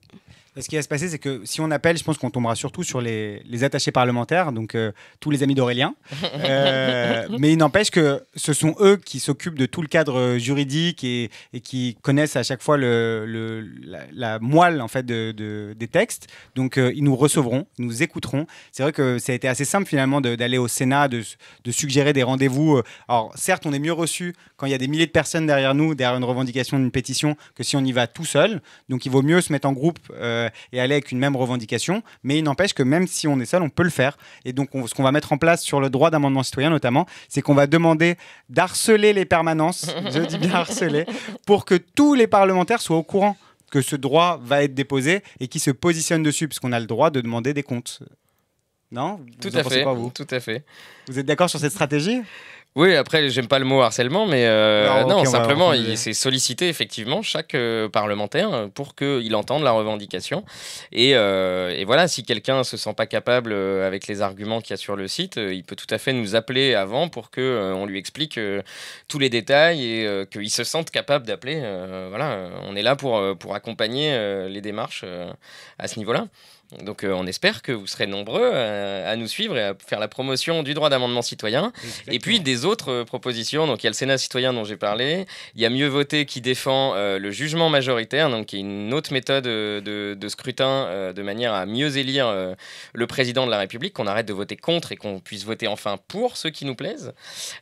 Ce qui va se passer, c'est que si on appelle, je pense qu'on tombera surtout sur les, attachés parlementaires, donc euh, tous les amis d'Aurélien. (laughs) Euh, mais il n'empêche que ce sont eux qui s'occupent de tout le cadre juridique et, qui connaissent à chaque fois le, la, moelle en fait de, des textes. Donc euh, ils nous recevront, ils nous écouteront. C'est vrai que ça a été assez simple finalement d'aller au Sénat, de, suggérer des rendez-vous. Alors certes, on est mieux reçu quand il y a des milliers de personnes derrière nous, derrière une revendication d'une pétition, que si on y va tout seul. Donc il vaut mieux se mettre en groupe euh, et aller avec une même revendication. Mais il n'empêche que même si on est seul, on peut le faire. Et donc, ce qu'on va mettre en place sur le droit d'amendement citoyen, notamment, c'est qu'on va demander d'harceler les permanences, (laughs) je dis bien harceler, pour que tous les parlementaires soient au courant que ce droit va être déposé et qui se positionnent dessus, puisqu'on a le droit de demander des comptes. Non? Tout à fait. vous? tout à fait. Vous êtes d'accord sur cette stratégie? Oui, après, j'aime pas le mot harcèlement, mais euh, non, simplement, il s'est sollicité effectivement chaque euh, parlementaire pour qu'il entende la revendication. Et, euh, et voilà, si quelqu'un se sent pas capable avec les arguments qu'il y a sur le site, il peut tout à fait nous appeler avant pour que on lui explique tous les détails et qu'il se sente capable d'appeler. voilà, on est là pour, pour accompagner les démarches à ce niveau-là. Donc on espère que vous serez nombreux à, nous suivre et à faire la promotion du droit d'amendement citoyen. Et puis des autres propositions. Donc il y a le Sénat citoyen dont j'ai parlé. Il y a Mieux voter qui défend le jugement majoritaire, donc qui est une autre méthode de, de scrutin de manière à mieux élire le président de la République, qu'on arrête de voter contre et qu'on puisse voter enfin pour ceux qui nous plaisent.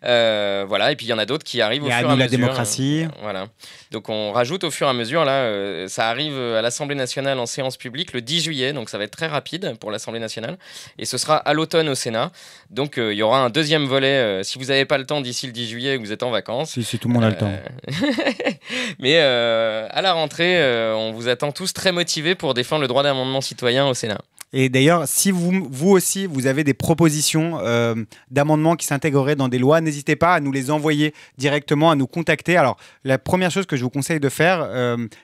voilà. Et puis il y en a d'autres qui arrivent au fur et à mesure. la démocratie. voilà. Donc on rajoute au fur et à mesure. Là, ça arrive à l'Assemblée nationale en séance publique le 10 juillet. Donc ça ça va être très rapide pour l'Assemblée nationale. Et ce sera à l'automne au Sénat. Donc euh, il y aura un deuxième volet. Euh, si vous n'avez pas le temps d'ici le 10 juillet et que vous êtes en vacances. Si, si tout le monde a le temps. Euh, (laughs) mais à la rentrée, on vous attend tous très motivés pour défendre le droit d'amendement citoyen au Sénat. Et d'ailleurs, si vous, vous aussi, vous avez des propositions d'amendements qui s'intégreraient dans des lois, n'hésitez pas à nous les envoyer directement, à nous contacter. Alors, la première chose que je vous conseille de faire,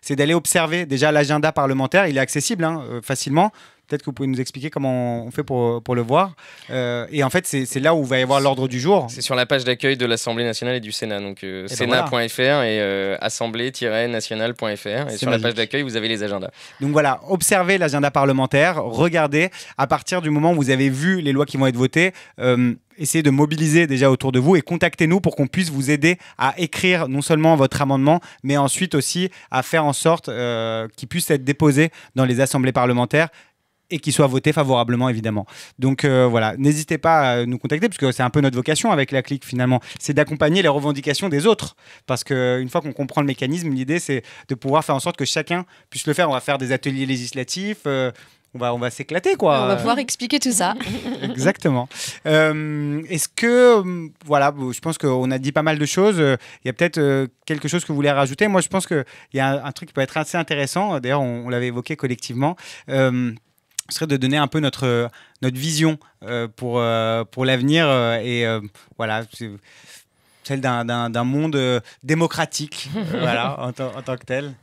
c'est d'aller observer déjà l'agenda parlementaire. Il est accessible hein, facilement. Peut-être que vous pouvez nous expliquer comment on fait pour, pour le voir. Euh, et en fait, c'est là où va y avoir l'ordre du jour. C'est sur la page d'accueil de l'Assemblée nationale et du Sénat. Donc euh, eh ben sénat.fr et euh, assemblée-nationale.fr. Et sur la page d'accueil, vous avez les agendas. Donc voilà, observez l'agenda parlementaire, regardez. À partir du moment où vous avez vu les lois qui vont être votées, essayez de mobiliser déjà autour de vous et contactez-nous pour qu'on puisse vous aider à écrire non seulement votre amendement, mais ensuite aussi à faire en sorte qu'il puisse être déposé dans les assemblées parlementaires et qu'il soit voté favorablement, évidemment. Donc euh, voilà, n'hésitez pas à nous contacter, parce que c'est un peu notre vocation avec la clique finalement, c'est d'accompagner les revendications des autres. Parce qu'une fois qu'on comprend le mécanisme, l'idée c'est de pouvoir faire en sorte que chacun puisse le faire. On va faire des ateliers législatifs. Euh, on va, on va s'éclater quoi. On va pouvoir expliquer tout ça. (laughs) Exactement. Euh, est-ce que, voilà, je pense qu'on a dit pas mal de choses. Il y a peut-être quelque chose que vous voulez rajouter. Moi, je pense qu'il y a un, truc qui peut être assez intéressant. D'ailleurs, on, l'avait évoqué collectivement serait de donner un peu notre, notre vision euh, pour, euh, pour l'avenir euh, et voilà celle d'un monde démocratique (laughs) voilà, en, en, tant que tel.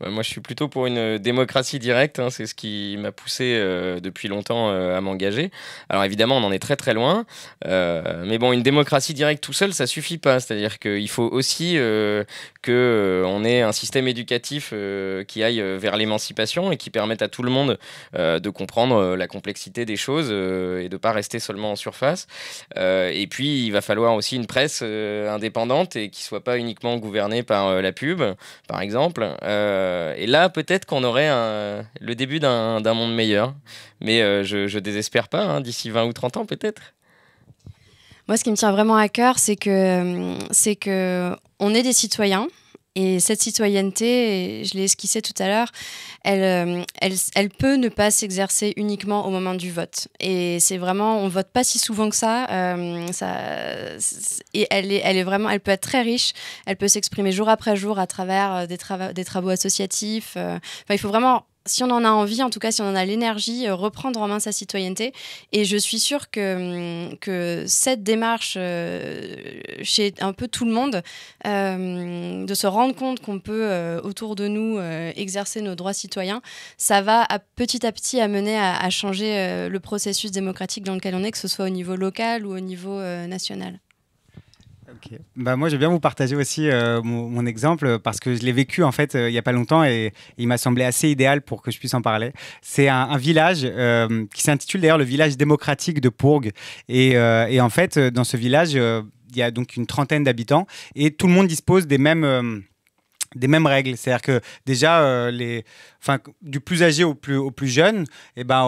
Bah, moi, je suis plutôt pour une démocratie directe. Hein, c'est ce qui m'a poussé euh, depuis longtemps euh, à m'engager. Alors évidemment, on en est très très loin. Euh, mais bon, une démocratie directe tout seul, ça suffit pas. C'est-à-dire qu'il faut aussi qu'on ait un système éducatif qui aille vers l'émancipation et qui permette à tout le monde de comprendre la complexité des choses et de pas rester seulement en surface. et puis, il va falloir aussi une presse indépendante et qui soit pas uniquement gouvernée par la pub, par exemple. Euh, et là, peut-être qu'on aurait le début d'un monde meilleur. Mais euh, je, je désespère pas, hein, d'ici 20 ou 30 ans peut-être. Moi, ce qui me tient vraiment à cœur, c'est que, c'est que on est des citoyens. Et cette citoyenneté, je l'ai esquissé tout à l'heure, elle, euh, elle, peut ne pas s'exercer uniquement au moment du vote. Et c'est vraiment, on vote pas si souvent que ça. ça et elle est, vraiment, elle peut être très riche. Elle peut s'exprimer jour après jour à travers des, des travaux associatifs. Enfin, il faut vraiment si on en a envie, en tout cas si on en a l'énergie, euh, reprendre en main sa citoyenneté. Et je suis sûre que, hum, que cette démarche euh, chez un peu tout le monde, euh, de se rendre compte qu'on peut autour de nous exercer nos droits citoyens, ça va petit à petit amener à, à changer le processus démocratique dans lequel on est, que ce soit au niveau local ou au niveau national. Bah moi, je bien vous partager aussi euh, mon, exemple parce que je l'ai vécu en fait euh, il n'y a pas longtemps et, il m'a semblé assez idéal pour que je puisse en parler. C'est un, village euh, qui s'intitule d'ailleurs le village démocratique de Pourgue et, et, en fait dans ce village il y a donc une trentaine d'habitants et tout le monde dispose des mêmes des mêmes règles. C'est-à-dire que déjà, les, du plus âgé au plus, jeune, eh ben,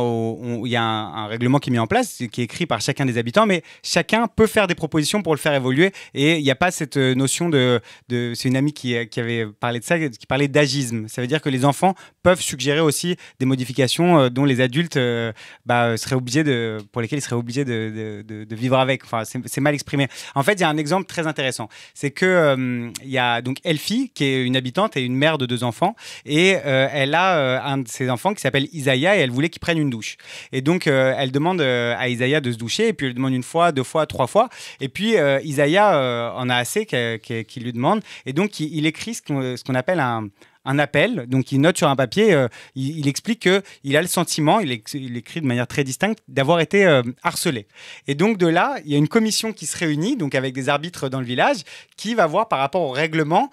il y a un, règlement qui est mis en place, qui est écrit par chacun des habitants, mais chacun peut faire des propositions pour le faire évoluer. Et il n'y a pas cette euh, notion de. c'est une amie qui, qui, avait parlé de ça, qui parlait d'agisme. Ça veut dire que les enfants peuvent suggérer aussi des modifications euh, dont les adultes euh, bah, seraient obligés de, pour lesquels ils seraient obligés de, vivre avec. Enfin, c'est mal exprimé. En fait, il y a un exemple très intéressant. C'est que il y a donc Elfie, qui est une habitante et une mère de deux enfants, et elle a euh, un de ses enfants qui s'appelle Isaiah et elle voulait qu'il prenne une douche. Et donc, euh, elle demande euh, à Isaiah de se doucher et puis elle demande une fois, deux fois, trois fois. Et puis, Isaiah en a assez qu'il lui demande. Et donc, il, écrit ce qu'on appelle un, un appel. Donc, il note sur un papier, il, explique qu'il a le sentiment, il, il, écrit de manière très distincte, d'avoir été harcelé. Et donc, de là, il y a une commission qui se réunit, donc avec des arbitres dans le village, qui va voir par rapport au règlement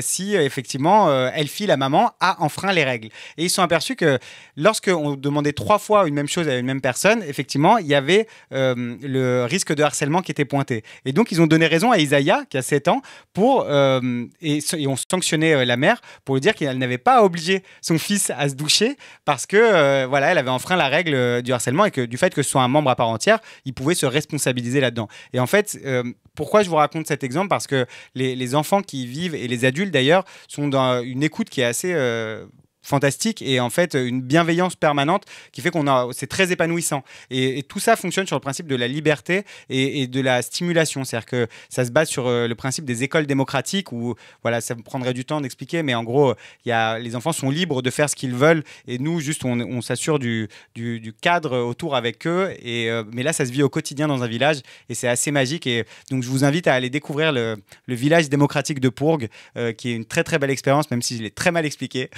si effectivement Elfie, la maman, a enfreint les règles. Et ils sont aperçus que lorsqu'on demandait trois fois une même chose à une même personne, effectivement, il y avait le risque de harcèlement qui était pointé. Et donc, ils ont donné raison à Isaiah, qui a 7 ans, pour, euh, et, ont sanctionné euh, la mère pour lui dire qu'elle n'avait pas obligé son fils à se doucher parce que euh, voilà, elle avait enfreint la règle du harcèlement et que du fait que ce soit un membre à part entière, il pouvait se responsabiliser là-dedans. Et en fait, pourquoi je vous raconte cet exemple? Parce que les, les, enfants qui vivent, et les adultes d'ailleurs, sont dans une écoute qui est assez fantastique et en fait une bienveillance permanente qui fait qu'on a c'est très épanouissant. Et, tout ça fonctionne sur le principe de la liberté et, de la stimulation. C'est-à-dire que ça se base sur euh, le principe des écoles démocratiques où voilà ça me prendrait du temps d'expliquer mais en gros il les enfants sont libres de faire ce qu'ils veulent et nous juste on, s'assure du, cadre autour avec eux et euh, mais là ça se vit au quotidien dans un village et c'est assez magique et donc je vous invite à aller découvrir le, village démocratique de Pourgue euh, qui est une très très belle expérience même si je l'ai très mal expliqué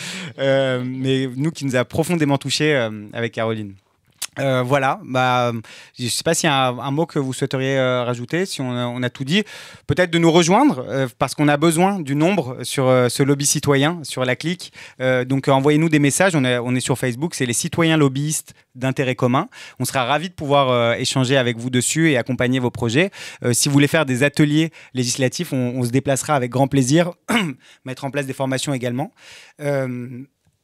mais nous qui nous a profondément touchés euh, avec Caroline. Euh, voilà, bah, je ne sais pas s'il y a un, mot que vous souhaiteriez rajouter, si on a, tout dit. Peut-être de nous rejoindre, parce qu'on a besoin du nombre sur ce lobby citoyen, sur la clique. donc envoyez-nous des messages, on est, sur Facebook, c'est les citoyens lobbyistes d'intérêt commun. On sera ravis de pouvoir échanger avec vous dessus et accompagner vos projets. si vous voulez faire des ateliers législatifs, on se déplacera avec grand plaisir, (clears throat) mettre en place des formations également.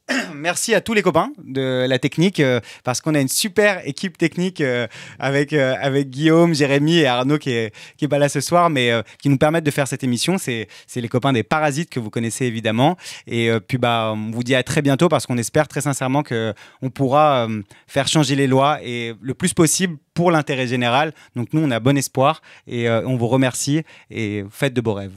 (clears throat) Merci à tous les copains de la technique euh, parce qu'on a une super équipe technique euh, avec, euh, avec Guillaume, Jérémy et Arnaud qui est, qui est pas là ce soir mais qui nous permettent de faire cette émission. C'est les copains des Parasites que vous connaissez évidemment. Et puis bah, on vous dit à très bientôt parce qu'on espère très sincèrement qu'on pourra faire changer les lois et le plus possible pour l'intérêt général. Donc nous, on a bon espoir et on vous remercie et faites de beaux rêves.